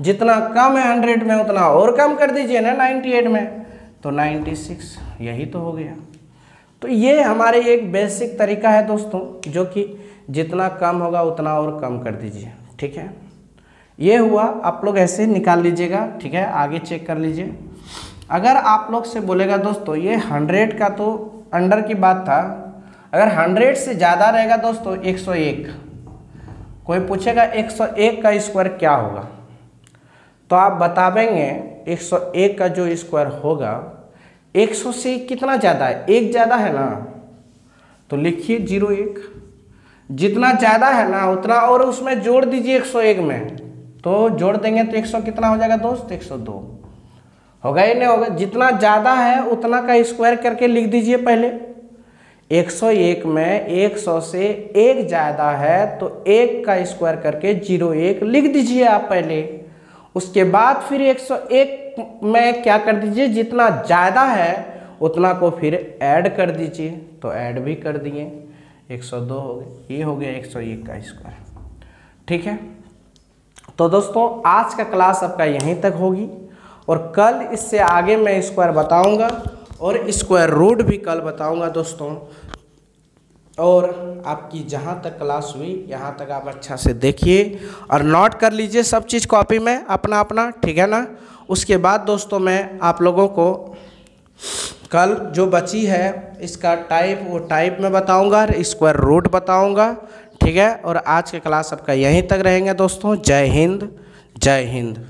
जितना कम है हंड्रेड में, उतना और कम कर दीजिए ना नाइन्टी एट में। तो नाइन्टी सिक्स यही तो हो गया। तो ये हमारे एक बेसिक तरीका है दोस्तों, जो कि जितना कम होगा उतना और कम कर दीजिए, ठीक है? ये हुआ, आप लोग ऐसे निकाल लीजिएगा, ठीक है? आगे चेक कर लीजिए। अगर आप लोग से बोलेगा, दोस्तों, ये हंड्रेड का तो अंडर की बात था। अगर हंड्रेड से ज़्यादा रहेगा, दोस्तों, एक सौ एक। कोई पूछेगा, एक सौ एक का स्क्वायर क्या होगा? तो आप बतावेंगे एक सौ एक का जो स्क्वायर होगा 100 से कितना ज़्यादा है? एक ज़्यादा है ना? तो लिखिए ज़ीरो एक। जितना ज़्यादा है ना, उतना और उसमें जोड़ दीजिए 101 में। तो जोड़ देंगे तो 100 कितना हो जाएगा दोस्त? 102 होगा ही नहीं होगा? जितना ज़्यादा है, उतना का स्क्वायर करके लिख दीजिए पहले। 101 में 100 से एक ज़्यादा है तो एक का स्क्वायर करके ज़ीरो एक लिख दीजिए आप पहले। उसके बाद फिर 101 में क्या कर दीजिए, जितना ज़्यादा है, उतना को फिर ऐड कर दीजिए। तो ऐड भी कर दिए। 102 हो गए। ये हो गया 101 का स्क्वायर ठीक है? तो दोस्तों, आज का क्लास आपका यहीं तक होगी। और कल इससे आगे मैं स्क्वायर बताऊँगा और स्क्वायर रूट भी कल बताऊँगा दोस्तों। और आपकी जहाँ तक क्लास हुई, यहाँ तक आप अच्छा से देखिए। और नोट कर लीजिए सब चीज़ कॉपी में अपना अपना ठीक है ना? उसके बाद दोस्तों मैं आप लोगों को कल जो बची है, इसका टाइप वो टाइप में बताऊँगा स्क्वायर रूट बताऊँगा, ठीक है? और आज के क्लास आपका यहीं तक रहेंगे दोस्तों। जय हिंद जय हिंद।